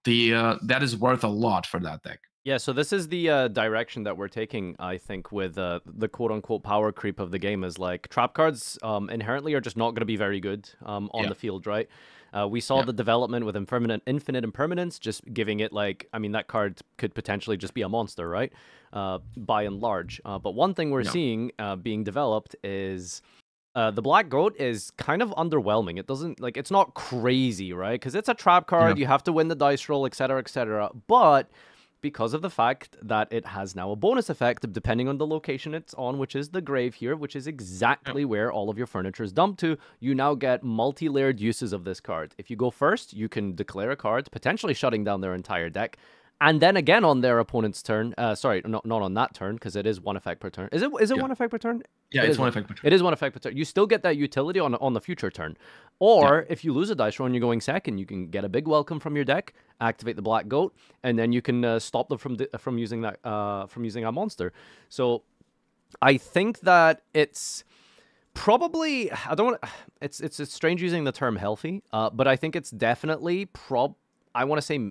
the uh, that is worth a lot for that deck. Yeah, so this is the uh, direction that we're taking, I think, with uh, the quote unquote power creep of the game. Is like trap cards um, inherently are just not going to be very good um, on Yeah. the field, right? Uh, we saw Yeah. the development with impermanent, infinite impermanence, just giving it like, I mean, that card could potentially just be a monster, right? Uh, by and large. Uh, but one thing we're Yeah. seeing uh, being developed is uh, the black goat is kind of underwhelming. It doesn't like it's not crazy, right? Because it's a trap card. You have to win the dice roll, etc., etc. But because of the fact that it has now a bonus effect depending on the location it's on, which is the grave here, which is exactly where all of your furniture is dumped to. You now get multi layered uses of this card. If you go first, you can declare a card, potentially shutting down their entire deck. And then again on their opponent's turn, uh, sorry, not, not on that turn because it is one effect per turn. Is it is it Yeah. one effect per turn? Yeah, It it's one effect. per turn. It is one effect per turn. You still get that utility on on the future turn. Or if you lose a dice roll and you're going second, you can get a big welcome from your deck, activate the black goat, and then you can uh, stop them from from using that uh, from using a monster. So I think that it's probably I don't want it's it's it's strange using the term healthy, uh, but I think it's definitely prob I want to say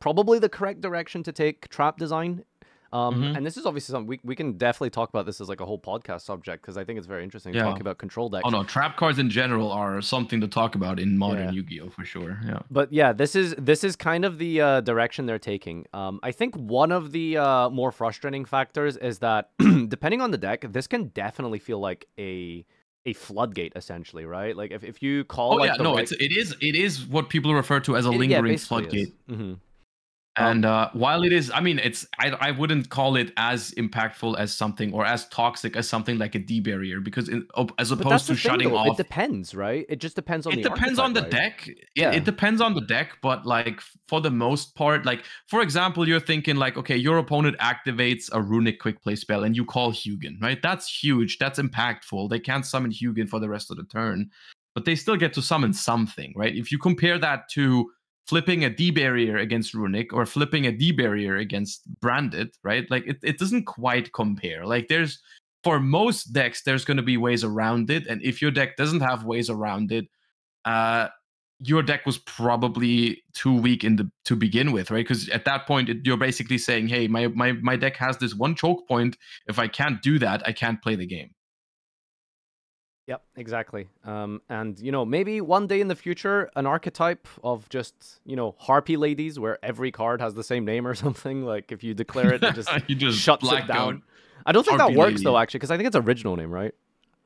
probably the correct direction to take trap design. Um, Mhm. And this is obviously something we, we can definitely talk about this as like a whole podcast subject because I think it's very interesting Yeah. talking about control decks. Oh no, trap cards in general are something to talk about in modern Yeah. Yu-Gi-Oh for sure. Yeah. But yeah, this is this is kind of the uh, direction they're taking. Um, I think one of the uh, more frustrating factors is that depending on the deck, this can definitely feel like a a floodgate essentially, right? Like if, if you call Oh like yeah, no, right- it's it is it is what people refer to as a it- yeah, lingering basically floodgate. is. Mhm. And uh, while it is, I mean, it's I, I wouldn't call it as impactful as something or as toxic as something like a D barrier because in, as opposed to thing, shutting though. off, It depends, right? It just depends on it the depends on the right? deck. It, Yeah. it depends on the deck, but like for the most part, like for example, you're thinking like, okay, your opponent activates a runic quick play spell and you call Hugin, right? That's huge. That's impactful. They can't summon Hugin for the rest of the turn, but they still get to summon something, right? If you compare that to flipping a D barrier against runic or flipping a D barrier against branded, right? Like it, it doesn't quite compare. Like there's for most decks, there's going to be ways around it. And if your deck doesn't have ways around it, uh, your deck was probably too weak in the to begin with, right? Because at that point, it, you're basically saying, "Hey, my my my deck has this one choke point. If I can't do that, I can't play the game." Yep, exactly. Um, and you know, maybe one day in the future, an archetype of just you know Harpie Ladies, where every card has the same name or something. Like if you declare it, it just you just shuts black it down. out. I don't think that Harpie works though, actually, because I think it's original name, right?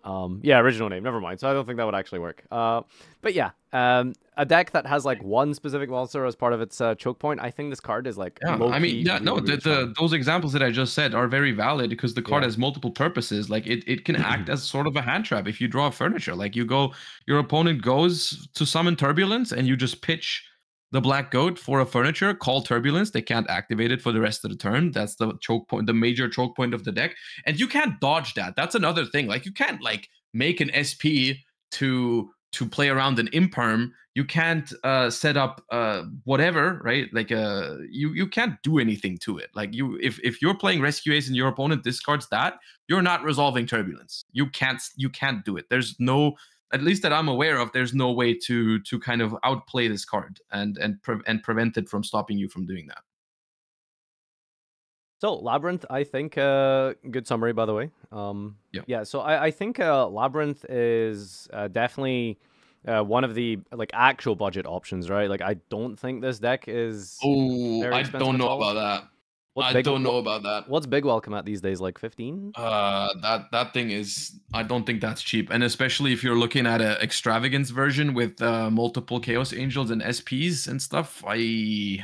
Um, yeah, original name. Never mind. So I don't think that would actually work. Uh, but yeah, um, a deck that has like one specific monster as part of its uh, choke point. I think this card is like. Yeah, I mean, yeah, no, the, the those examples that I just said are very valid because the card Yeah. has multiple purposes. Like it, it can act as sort of a hand trap if you draw furniture. Like you go, your opponent goes to summon turbulence, and you just pitch the black goat for a furniture, call turbulence. They can't activate it for the rest of the turn. That's the choke point, the major choke point of the deck, and you can't dodge that. That's another thing. Like you can't like make an SP to to play around an imperm you can't uh set up uh whatever right like uh you you can't do anything to it like you if if you're playing rescue ace and your opponent discards that you're not resolving turbulence you can't you can't do it there's no at least that i'm aware of there's no way to to kind of outplay this card and and pre- and prevent it from stopping you from doing that So labyrinth, I think, uh, good summary by the way. Um, Yeah. yeah. So I, I think uh, labyrinth is uh, definitely uh, one of the like actual budget options, right? Like I don't think this deck is. oh i don't know about that What's i big, don't know about that What's big welcome at these days? Like fifteen? Uh, that that thing is. I don't think that's cheap, and especially if you're looking at an extravagance version with uh, multiple Chaos Angels and SPs and stuff. I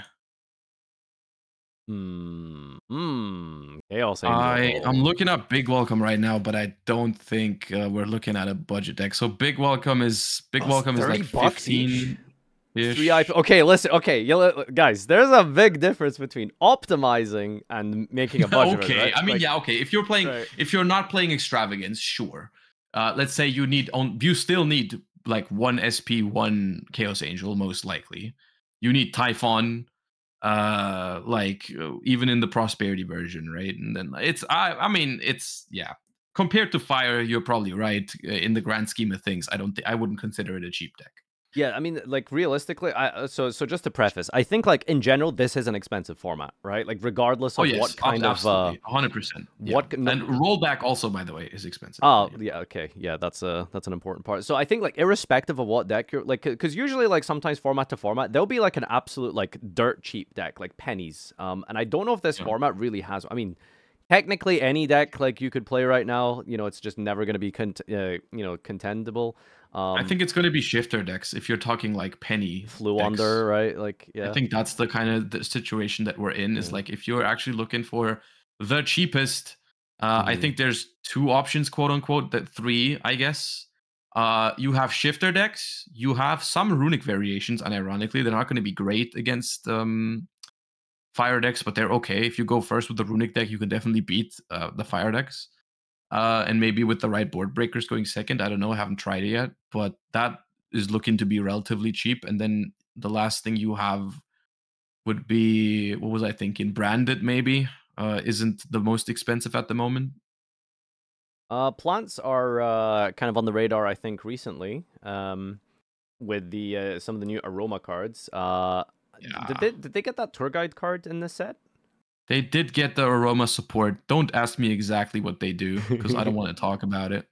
Hmm. Hmm. Chaos I Angel. I'm looking up Big Welcome right now, but I don't think uh, we're looking at a budget deck. So Big Welcome is Big Oh, Welcome is like bucks each? Fifteen. Three IP. Okay, listen. Okay, guys, there's a big difference between optimizing and making a budget. okay, right? I mean, Like, yeah, okay. If you're playing, Right. if you're not playing extravagance, sure. Uh, let's say you need on, you still need like one SP, one Chaos Angel, most likely. You need Typhon, uh, like uh, even in the Prosperity version, right? And then it's, I, I mean, it's yeah. Compared to Fire, you're probably right. uh, In the grand scheme of things, I don't, thi- I wouldn't consider it a cheap deck. Yeah, I mean, like realistically, I uh, so so just to preface, I think like in general, this is an expensive format, right? Like regardless Oh of yes, what kind of uh, hundred percent. what no- and rollback also, by the way, is expensive. Oh yeah, okay, yeah, that's a that's an important part. So I think like irrespective of what deck you're like, because usually like sometimes format to format, there'll be like an absolute like dirt cheap deck, like pennies. Um, and I don't know if this Yeah. format really has. I mean, technically any deck like you could play right now, you know, it's just never gonna be cont- uh, you know contendable. Um, I think it's going to be shifter decks if you're talking like penny flew decks. under right, like yeah. I think that's the kind of the situation that we're in. Is Yeah. like if you're actually looking for the cheapest, uh, I Mhm. think there's two options, quote unquote, that three, I guess. Uh, you have shifter decks. You have some runic variations, and ironically, they're not going to be great against um, fire decks, but they're okay. If you go first with the runic deck, you can definitely beat uh, the fire decks. Uh, and maybe with the right board breakers going second. I don't know. I haven't tried it yet, but that is looking to be relatively cheap. And then the last thing you have would be what was I thinking? Branded maybe uh, isn't the most expensive at the moment. Uh, plants are uh, kind of on the radar, I think, recently. Um, with the uh, some of the new aroma cards. Uh, Yeah. did they did they get that tour guide card in this set? They did get the aroma support. Don't ask me exactly what they do because I don't want to talk about it.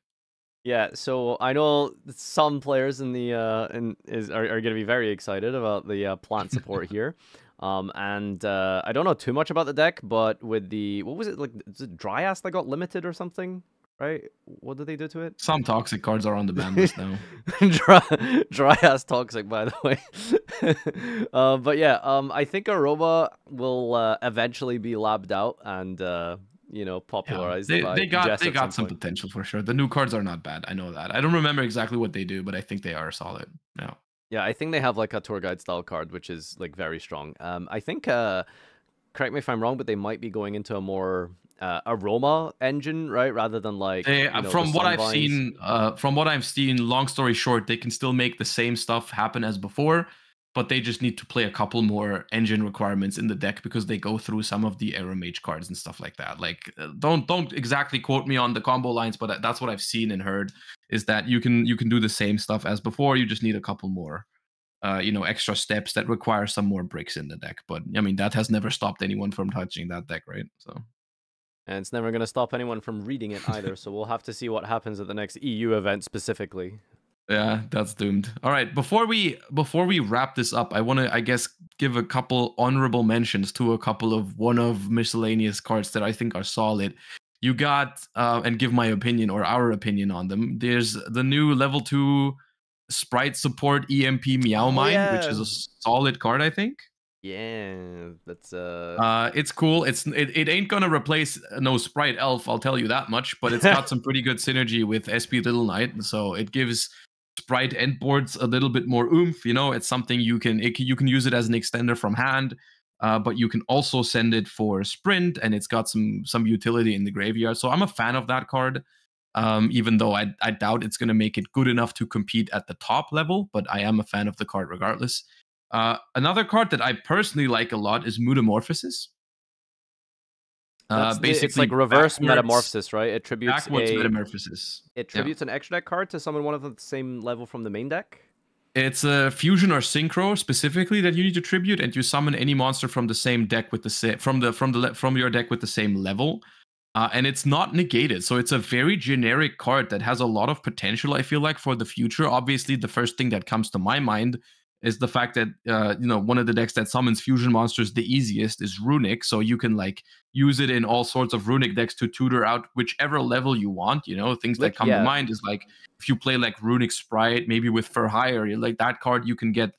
Yeah, so I know some players in the uh in is are, are going to be very excited about the uh, plant support here. Um and uh I don't know too much about the deck, but with the what was it like is it Dryas that got limited or something? Right? What did they do to it? Some toxic cards are on the ban list now. dry, dry ass toxic, by the way. uh, but yeah, um, I think Aroma will uh, eventually be labbed out and uh, you know Yeah, popularized. they, by they got Jess they got some point. potential for sure. The new cards are not bad. I know that. I don't remember exactly what they do, but I think they are solid. Yeah. Yeah, I think they have like a tour guide style card, which is like very strong. Um, I think, uh, correct me if I'm wrong, but they might be going into a more uh, aroma engine, right, rather than like They, you uh, know, the from what I've seen, uh, from what I've seen, long story short, they can still make the same stuff happen as before, but they just need to play a couple more engine requirements in the deck because they go through some of the Aromage cards and stuff like that. Like, uh, don't don't exactly quote me on the combo lines, but that's what I've seen and heard is that you can you can do the same stuff as before. You just need a couple more. Uh, you know, extra steps that require some more bricks in the deck, but I mean that has never stopped anyone from touching that deck, right? So And it's never going to stop anyone from reading it either. so we'll have to see what happens at the next EU event specifically. Yeah, that's doomed. All right, before we before we wrap this up, I want to I guess give a couple honorable mentions to a couple of one of miscellaneous cards that I think are solid. You got uh, and give my opinion or our opinion on them. There's the new level 2 Spright support EMP Meow Oh, Mine, which is a solid card, I think. Yeah, that's uh, Uh, it's cool. It's it, it ain't gonna replace uh, no Spright elf, I'll tell you that much. But it's got some pretty good synergy with SP Little Knight, and so it gives Spright endboards a little bit more oomph. You know, it's something you can it, you can use it as an extender from hand, uh, but you can also send it for Sprind, and it's got some some utility in the graveyard. So I'm a fan of that card. Um, even though I, I doubt it's going to make it good enough to compete at the top level, but I am a fan of the card regardless. Uh, another card that I personally like a lot is Mutamorphosis. Uh, the- basically, it's like reverse metamorphosis, right? It tributes Backwards a, metamorphosis. it tributes an extra deck card to someone one of the same level from the main deck. It's a fusion or synchro specifically that you need to tribute, and you summon any monster from the same deck with the same from the from the from your deck with the same level. Uh, and it's not negated, so it's a very generic card that has a lot of potential. I feel like for the future. Obviously, the first thing that comes to my mind is the fact that uh, you know one of the decks that summons fusion monsters the easiest is Runic, so you can like use it in all sorts of Runic decks to tutor out whichever level you want. You know, things that come yeah. to mind is like if you play like Runic Spright, maybe with for hire, like that card, you can get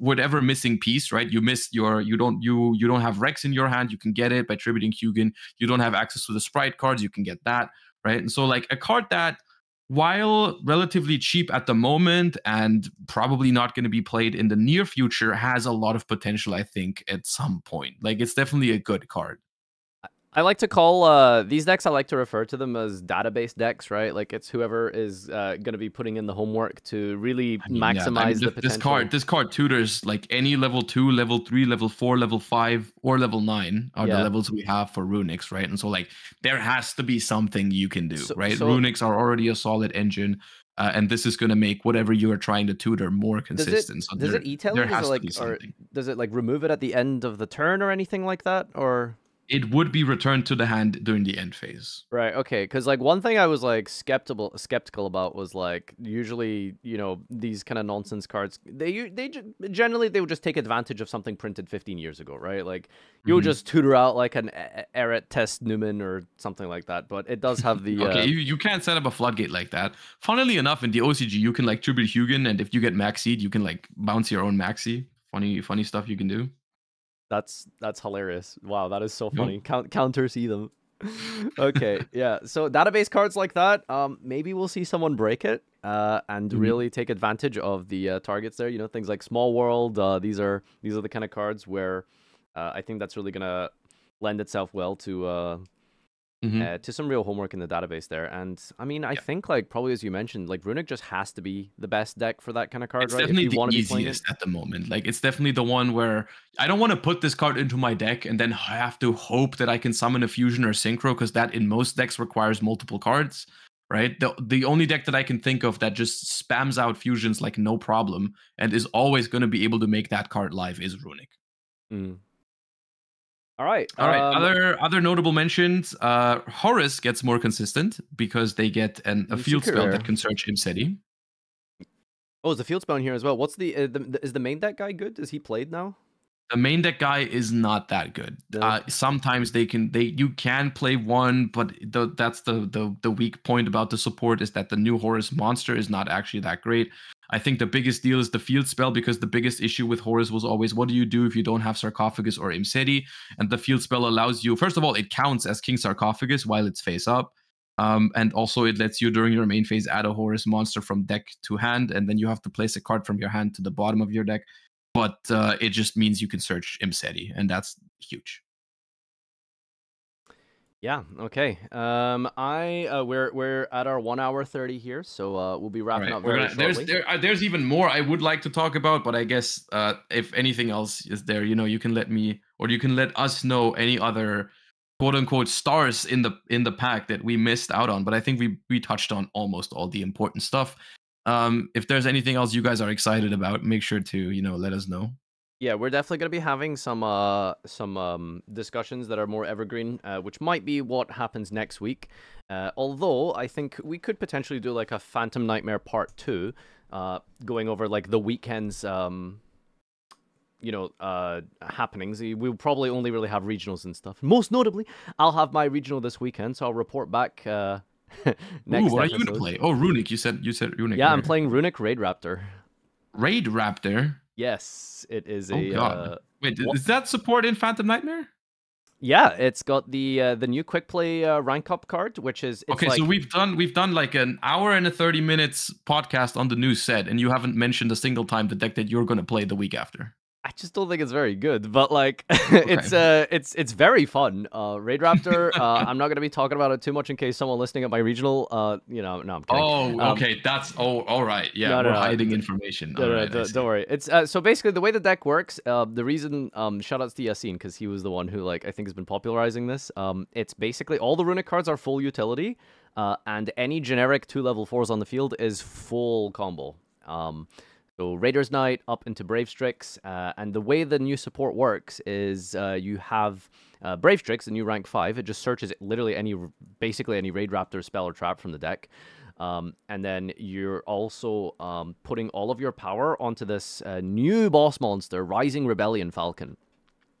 whatever missing piece, right? You miss your you don't you you don't have Rex in your hand, you can get it by tributing Hugin. You don't have access to the Spright cards, you can get that, right? And so like a card that while relatively cheap at the moment and probably not going to be played in the near future has a lot of potential i think at some point like it's definitely a good card I like to call uh, these decks. I like to refer to them as database decks, right? Like it's whoever is uh, going to be putting in the homework to really I mean, maximize yeah, I mean, the potential. This card, this card tutors like any level two, level three, level four, level five, or level nine are yeah. the levels we have for Runics, right? And so like there has to be something you can do, so, right? So, Runics are already a solid engine. Uh, and this is going to make whatever you are trying to tutor more consistent. Does it, so does there, it e-tail it? Like, or does it like remove it at the end of the turn or anything like that? Or it would be returned to the hand during the end phase. Right. Okay. Because like one thing I was like skeptical skeptical about was like usually you know these kind of nonsense cards they they generally they would just take advantage of something printed 15 years ago, right? Like you would mm-hmm. just tutor out like an Eret Test Newman or something like that. But it does have the okay. Uh... You, you can't set up a floodgate like that. Funnily enough, in the OCG you can like tribute Hugin, and if you get Maxied, you can like bounce your own Maxi. Funny funny stuff you can do. That's that's hilarious. Wow, that is so funny. Yep. Count, counter see them. okay, yeah. So database cards like that, um, maybe we'll see someone break it, uh, and mm-hmm. really take advantage of the uh, targets there. You know, things like Small World. Uh, these are these are the kind of cards where uh, I think that's really gonna lend itself well to uh, mm-hmm. uh, to some real homework in the database there. And I mean, I yeah. think like probably as you mentioned, like Runick just has to be the best deck for that kind of card, right? it's right? Definitely the easiest at the moment. Like it's definitely the one where I don't want to put this card into my deck and then have to hope that I can summon a fusion or synchro because that in most decks requires multiple cards. Right. The the only deck that I can think of that just spams out fusions like no problem and is always going to be able to make that card live is Runick. Mm. All right. All right. Um, other other notable mentions. Uh, Horus gets more consistent because they get an, a field spell that can search Imsety. Oh, is the field spell in here as well? What's the, uh, the, is the main deck guy good? Is he played now? The main deck guy is not that good. No. Uh, sometimes they can they you can play one, but the, that's the, the the weak point about the support is that the new Horus monster is not actually that great. I think the biggest deal is the field spell because the biggest issue with Horus was always what do you do if you don't have Sarcophagus or Imsety? And the field spell allows you, first of all, it counts as King Sarcophagus while it's face up. Um, and also it lets you during your main phase add a Horus monster from deck to hand, and then you have to place a card from your hand to the bottom of your deck. But uh, it just means you can search Imsety, and that's huge. Yeah. Okay. Um, I uh, we're we're at our one hour thirty here, so uh, we'll be wrapping right. up very gonna, There's there, uh, there's even more I would like to talk about, but I guess uh, if anything else is there, you know, you can let me or you can let us know any other quote unquote stars in the in the pack that we missed out on. But I think we we touched on almost all the important stuff. Um, if there's anything else you guys are excited about, make sure to you know let us know. Yeah, we're definitely going to be having some uh, some um, discussions that are more evergreen, uh, which might be what happens next week. Uh, although I think we could potentially do like a Phantom Nightmare Part Two, uh, going over like the weekends, um, you know, uh, happenings. We'll probably only really have regionals and stuff. Most notably, I'll have my regional this weekend, so I'll report back. Uh, next Ooh, what episode. are you gonna play? Oh, Runick. You said you said Runick. Yeah, right? I'm playing Runick Raid Raptor. Raidraptor. Yes, it is oh, a. Uh, Wait, is that support in Phantom Nightmare? Yeah, it's got the uh, the new quick play uh, rank up card, which is okay. Like... So we've done we've done like an hour and a thirty minutes podcast on the new set, and you haven't mentioned a single time the deck that you're going to play the week after. I just don't think it's very good, but like okay. it's uh it's it's very fun. Uh Raidraptor, uh I'm not gonna be talking about it too much in case someone listening at my regional uh you know no I'm kidding. Oh um, okay, that's oh all right. Yeah, no, no, we're no, hiding information. No, no, right, don't, don't, worry. It's uh, so basically the way the deck works, uh the reason um shout outs to Yassine because he was the one who like I think has been popularizing this. Um it's basically all the Runick cards are full utility, uh and any generic two level fours on the field is full combo. Um so Raider's Knight up into Brave Strix, uh, and the way the new support works is uh, you have uh, Brave Strix, the new rank five. It just searches literally any, basically any Raidraptor spell or trap from the deck, um, and then you're also um, putting all of your power onto this uh, new boss monster, Rising Rebellion Falcon.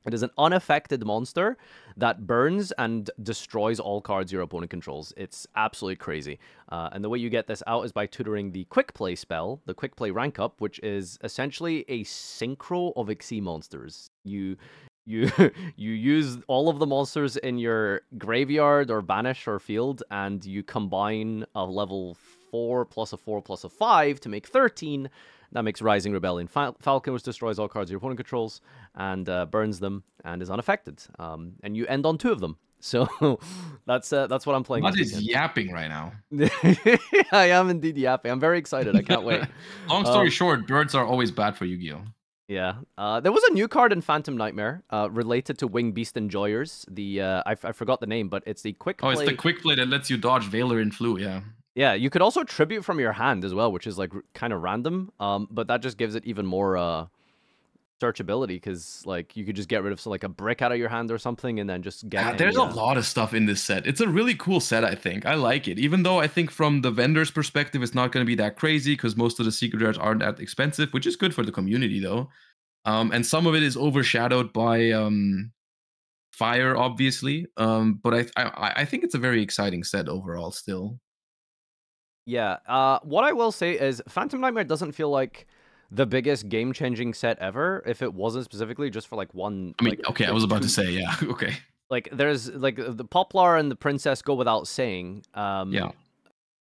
It is an unaffected monster that burns and destroys all cards your opponent controls. It's absolutely crazy. Uh, and the way you get this out is by tutoring the Quick Play spell, the Quick Play rank up, which is essentially a synchro of Xyz monsters. You you you use all of the monsters in your graveyard or banish or field, and you combine a level four plus a four plus a five to make thirteen that makes Rising Rebellion Fal- Falcon, which destroys all cards your opponent controls and uh, burns them and is unaffected. Um, and you end on two of them. So that's uh, that's what I'm playing. What is yapping right now? I am indeed yapping. I'm very excited. I can't wait. Long story um, short, birds are always bad for Yu-Gi-Oh. Yeah, uh, there was a new card in Phantom Nightmare uh, related to Wing Beast Enjoyers. The uh, I, forgot the name, but it's the quick. Oh, it's the quick play that lets you dodge Valor Flu. Yeah. Yeah, you could also tribute from your hand as well, which is like kind of random. Um, but that just gives it even more uh searchability because like you could just get rid of like a brick out of your hand or something and then just get. Yeah, there's a lot of stuff in this set. It's a really cool set. I think I like it, even though I think from the vendor's perspective, it's not going to be that crazy because most of the secret rares aren't that expensive, which is good for the community though. Um, and some of it is overshadowed by um fire, obviously. Um, but I, I I think it's a very exciting set overall still. Yeah. Uh, what I will say is Phantom Nightmare doesn't feel like the biggest game changing set ever if it wasn't specifically just for like one. I mean, like, okay, I was about to say, yeah, okay. Like there's like the Poplar and the Princess go without saying. Um, yeah.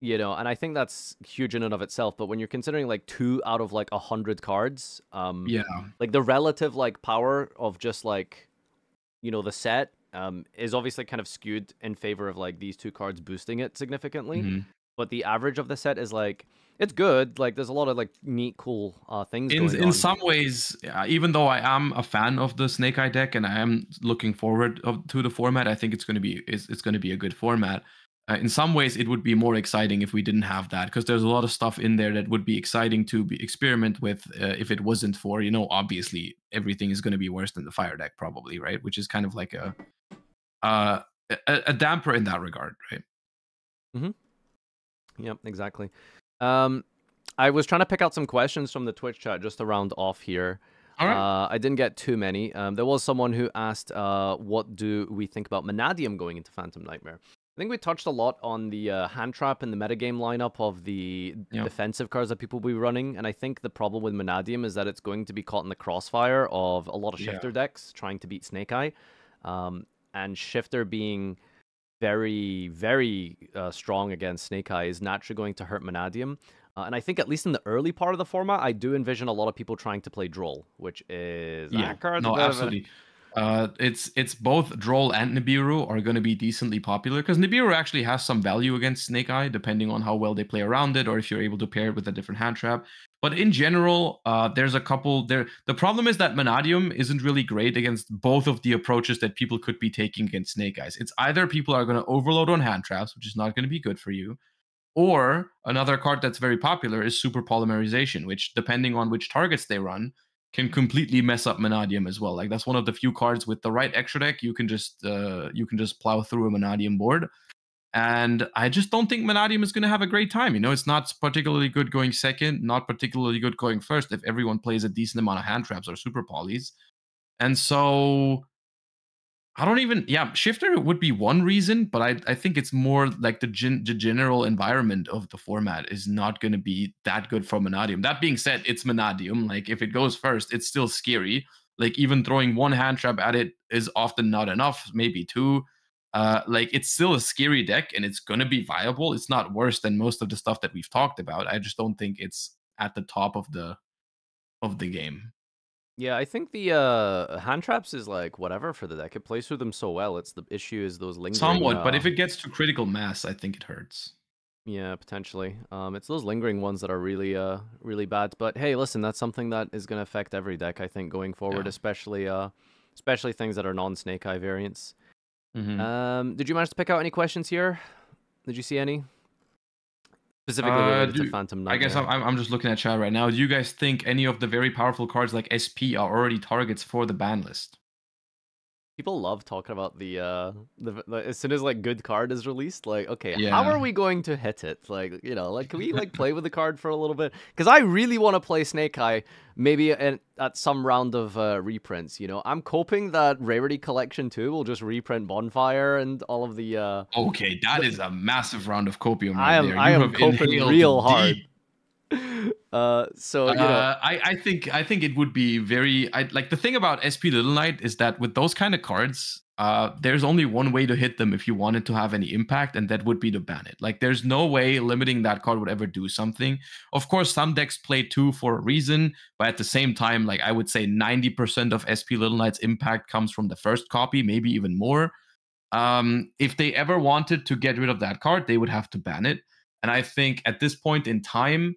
You know, and I think that's huge in and of itself. But when you're considering like two out of like a hundred cards, um, yeah, like the relative like power of just like, you know, the set um, is obviously kind of skewed in favor of like these two cards boosting it significantly. Mm-hmm but the average of the set is like it's good. Like there's a lot of like neat, cool uh, things. In in on. some ways, even though I am a fan of the Snake Eye deck and I am looking forward of, to the format, I think it's going to be it's, it's going to be a good format. Uh, in some ways, it would be more exciting if we didn't have that because there's a lot of stuff in there that would be exciting to be experiment with. Uh, if it wasn't for you know, obviously everything is going to be worse than the Fire deck probably, right? Which is kind of like a uh, a, a damper in that regard, right? Mm-hmm. Yep, exactly. Um, I was trying to pick out some questions from the Twitch chat just to round off here. All right. Uh, I didn't get too many. Um, there was someone who asked, uh, "What do we think about Mannadium going into Phantom Nightmare?" I think we touched a lot on the uh, hand trap and the metagame lineup of the yep. defensive cards that people will be running, and I think the problem with Mannadium is that it's going to be caught in the crossfire of a lot of shifter yeah. decks trying to beat Snake Eye, um, and shifter being very, very uh, strong against Snake Eye is naturally going to hurt Mannadium. Uh, and I think at least in the early part of the format, I do envision a lot of people trying to play Droll, which is yeah, no, absolutely. Uh, it's it's both Droll and Nibiru are going to be decently popular because Nibiru actually has some value against Snake Eye, depending on how well they play around it, or if you're able to pair it with a different hand trap. But in general, uh, there's a couple there. The problem is that Mannadium isn't really great against both of the approaches that people could be taking against Snake Eyes. It's either people are going to overload on hand traps, which is not going to be good for you, or another card that's very popular is Super Polymerization, which depending on which targets they run can completely mess up Mannadium as well. Like that's one of the few cards with the right extra deck you can just uh, you can just plow through a Mannadium board. And I just don't think Mannadium is going to have a great time. You know, it's not particularly good going second, not particularly good going first if everyone plays a decent amount of hand traps or super polys. And so I don't even, yeah, Shifter would be one reason, but I, I think it's more like the, gen, the general environment of the format is not going to be that good for Mannadium. That being said, it's Mannadium. Like, if it goes first, it's still scary. Like, even throwing one hand trap at it is often not enough, maybe two. Uh, like, it's still a scary deck and it's going to be viable. It's not worse than most of the stuff that we've talked about. I just don't think it's at the top of the of the game. Yeah, I think the uh, hand traps is like whatever for the deck. It plays through them so well. It's the issue is those lingering. Somewhat, uh, but if it gets to critical mass, I think it hurts. Yeah, potentially. Um, it's those lingering ones that are really, uh, really bad. But hey, listen, that's something that is going to affect every deck, I think, going forward, yeah. especially, uh, especially things that are non-Snake Eye variants. Mm-hmm. Um, did you manage to pick out any questions here? Did you see any? Specifically uh, do, Phantom. I guess I'm, I'm just looking at chat right now. Do you guys think any of the very powerful cards like SP are already targets for the ban list? People love talking about the uh the, the as soon as like good card is released, like okay, how are we going to hit it? Like you know, like can we like play with the card for a little bit? Because I really want to play Snake Eye, maybe in, at some round of uh, reprints. You know, I'm hoping that Rarity Collection Two will just reprint Bonfire and all of the. uh Okay, that is a massive round of copium I right am there. I am coping real hard. deep. Uh, so you know, Uh, I, I think I think it would be very I, like the thing about SP Little Knight is that with those kind of cards, uh, there's only one way to hit them if you wanted to have any impact, and that would be to ban it. Like there's no way limiting that card would ever do something. Of course, some decks play two for a reason, but at the same time, like I would say 90% of SP Little Knight's impact comes from the first copy, maybe even more. Um, if they ever wanted to get rid of that card, they would have to ban it. And I think at this point in time,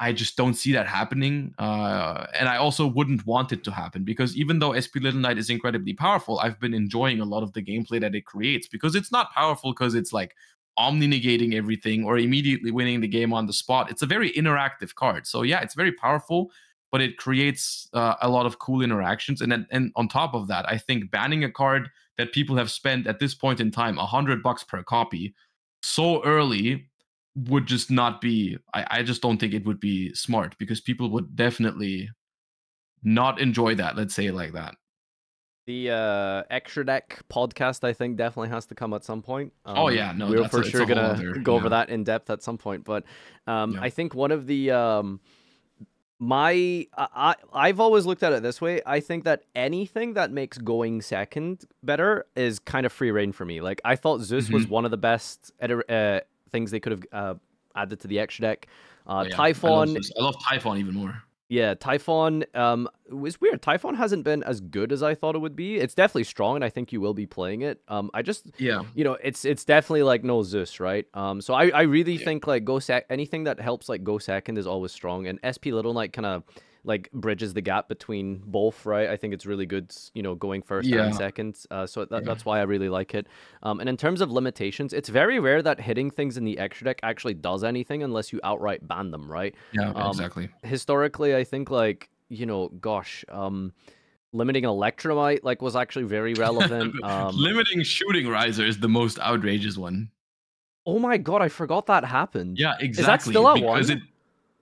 I just don't see that happening. Uh, and I also wouldn't want it to happen because even though SP Little Knight is incredibly powerful, I've been enjoying a lot of the gameplay that it creates because it's not powerful because it's like omni negating everything or immediately winning the game on the spot. It's a very interactive card. So yeah, it's very powerful, but it creates uh, a lot of cool interactions. And then, and on top of that, I think banning a card that people have spent at this point in time a hundred bucks per copy so early would just not be I, I just don't think it would be smart because people would definitely not enjoy that let's say it like that the uh, extra deck podcast, I think, definitely has to come at some point. Oh, Um, yeah, no, we're for a- sure gonna other- go over that in depth at some point. But um, Yeah. I think one of the um, my I, I've always looked at it this way. I think that anything that makes going second better is kind of free reign for me. Like I thought Zeus was Mm-hmm. one of the best iter- uh, things they could have uh, added to the extra deck. Uh, Oh, yeah. I love, Typhon I love Typhon even more yeah, Typhon um was weird. Typhon hasn't been as good as I thought it would be. It's definitely strong and I think you will be playing it. Um I just yeah you know, it's it's definitely like no Zeus, right? Um so I I really Yeah. think like go sec anything that helps like go second is always strong and SP Little Knight kind of like bridges the gap between both, right? I think it's really good, you know, going first Yeah. and second. Uh, so that, Yeah. that's why I really like it. Um, and in terms of limitations, it's very rare that hitting things in the extra deck actually does anything unless you outright ban them, right? yeah Um, exactly historically, I think like you know, gosh, um, limiting Electrumite like was actually very relevant. um, limiting shooting riser is the most outrageous one oh my god, I forgot that happened. yeah exactly Is that still at one? it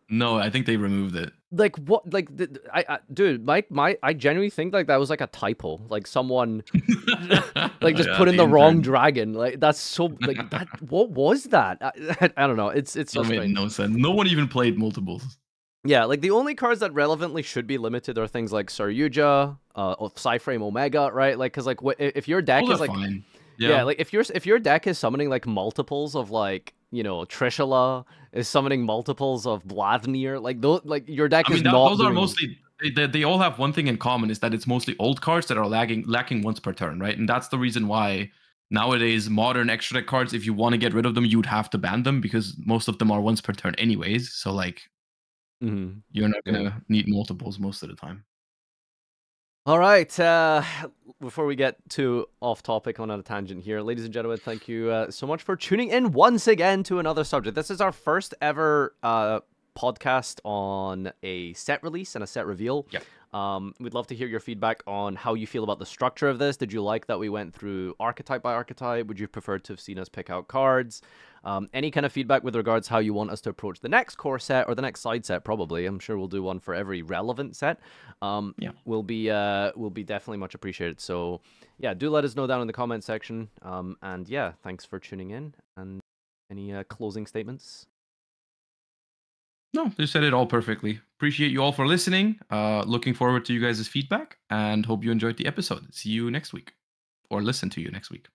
no i think they removed it Like what? Like th- I, I, dude, my my, I genuinely think like that was like a typo. Like someone like just Yeah, put in the wrong dragon. Like that's so like that. What was that? I, I don't know. It's it's so made no sense no one even played multiples Yeah, like the only cards that relevantly should be limited are things like Saryuja, uh, or Psyframe Omega, right? Like, cause like wh- if your deck is like fine Yeah. like if your if your deck is summoning like multiples of like you know Trishula is summoning multiples of Blavnir, like those like your deck I mean, is that, not. those are mostly they, they, all have one thing in common is that it's mostly old cards that are lagging lacking once per turn, right? And that's the reason why nowadays modern extra deck cards, if you want to get rid of them, you'd have to ban them because most of them are once per turn anyways. So like Mhm. you're not gonna need multiples most of the time. All right. Uh, before we get too off topic on a tangent here, ladies and gentlemen, thank you uh, so much for tuning in once again to another subject. This is our first ever uh, podcast on a set release and a set reveal. Yep. Um, we'd love to hear your feedback on how you feel about the structure of this. Did you like that we went through archetype by archetype? Would you prefer to have seen us pick out cards? Um, any kind of feedback with regards how you want us to approach the next core set or the next side set? Probably. I'm sure we'll do one for every relevant set. Um, Yeah. will be uh, will be definitely much appreciated. So yeah, do let us know down in the comment section. Um, and yeah, thanks for tuning in. And any uh, closing statements? No, you said it all perfectly. Appreciate you all for listening. Uh, looking forward to you guys' feedback and hope you enjoyed the episode. See you next week or listen to you next week.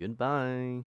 Goodbye.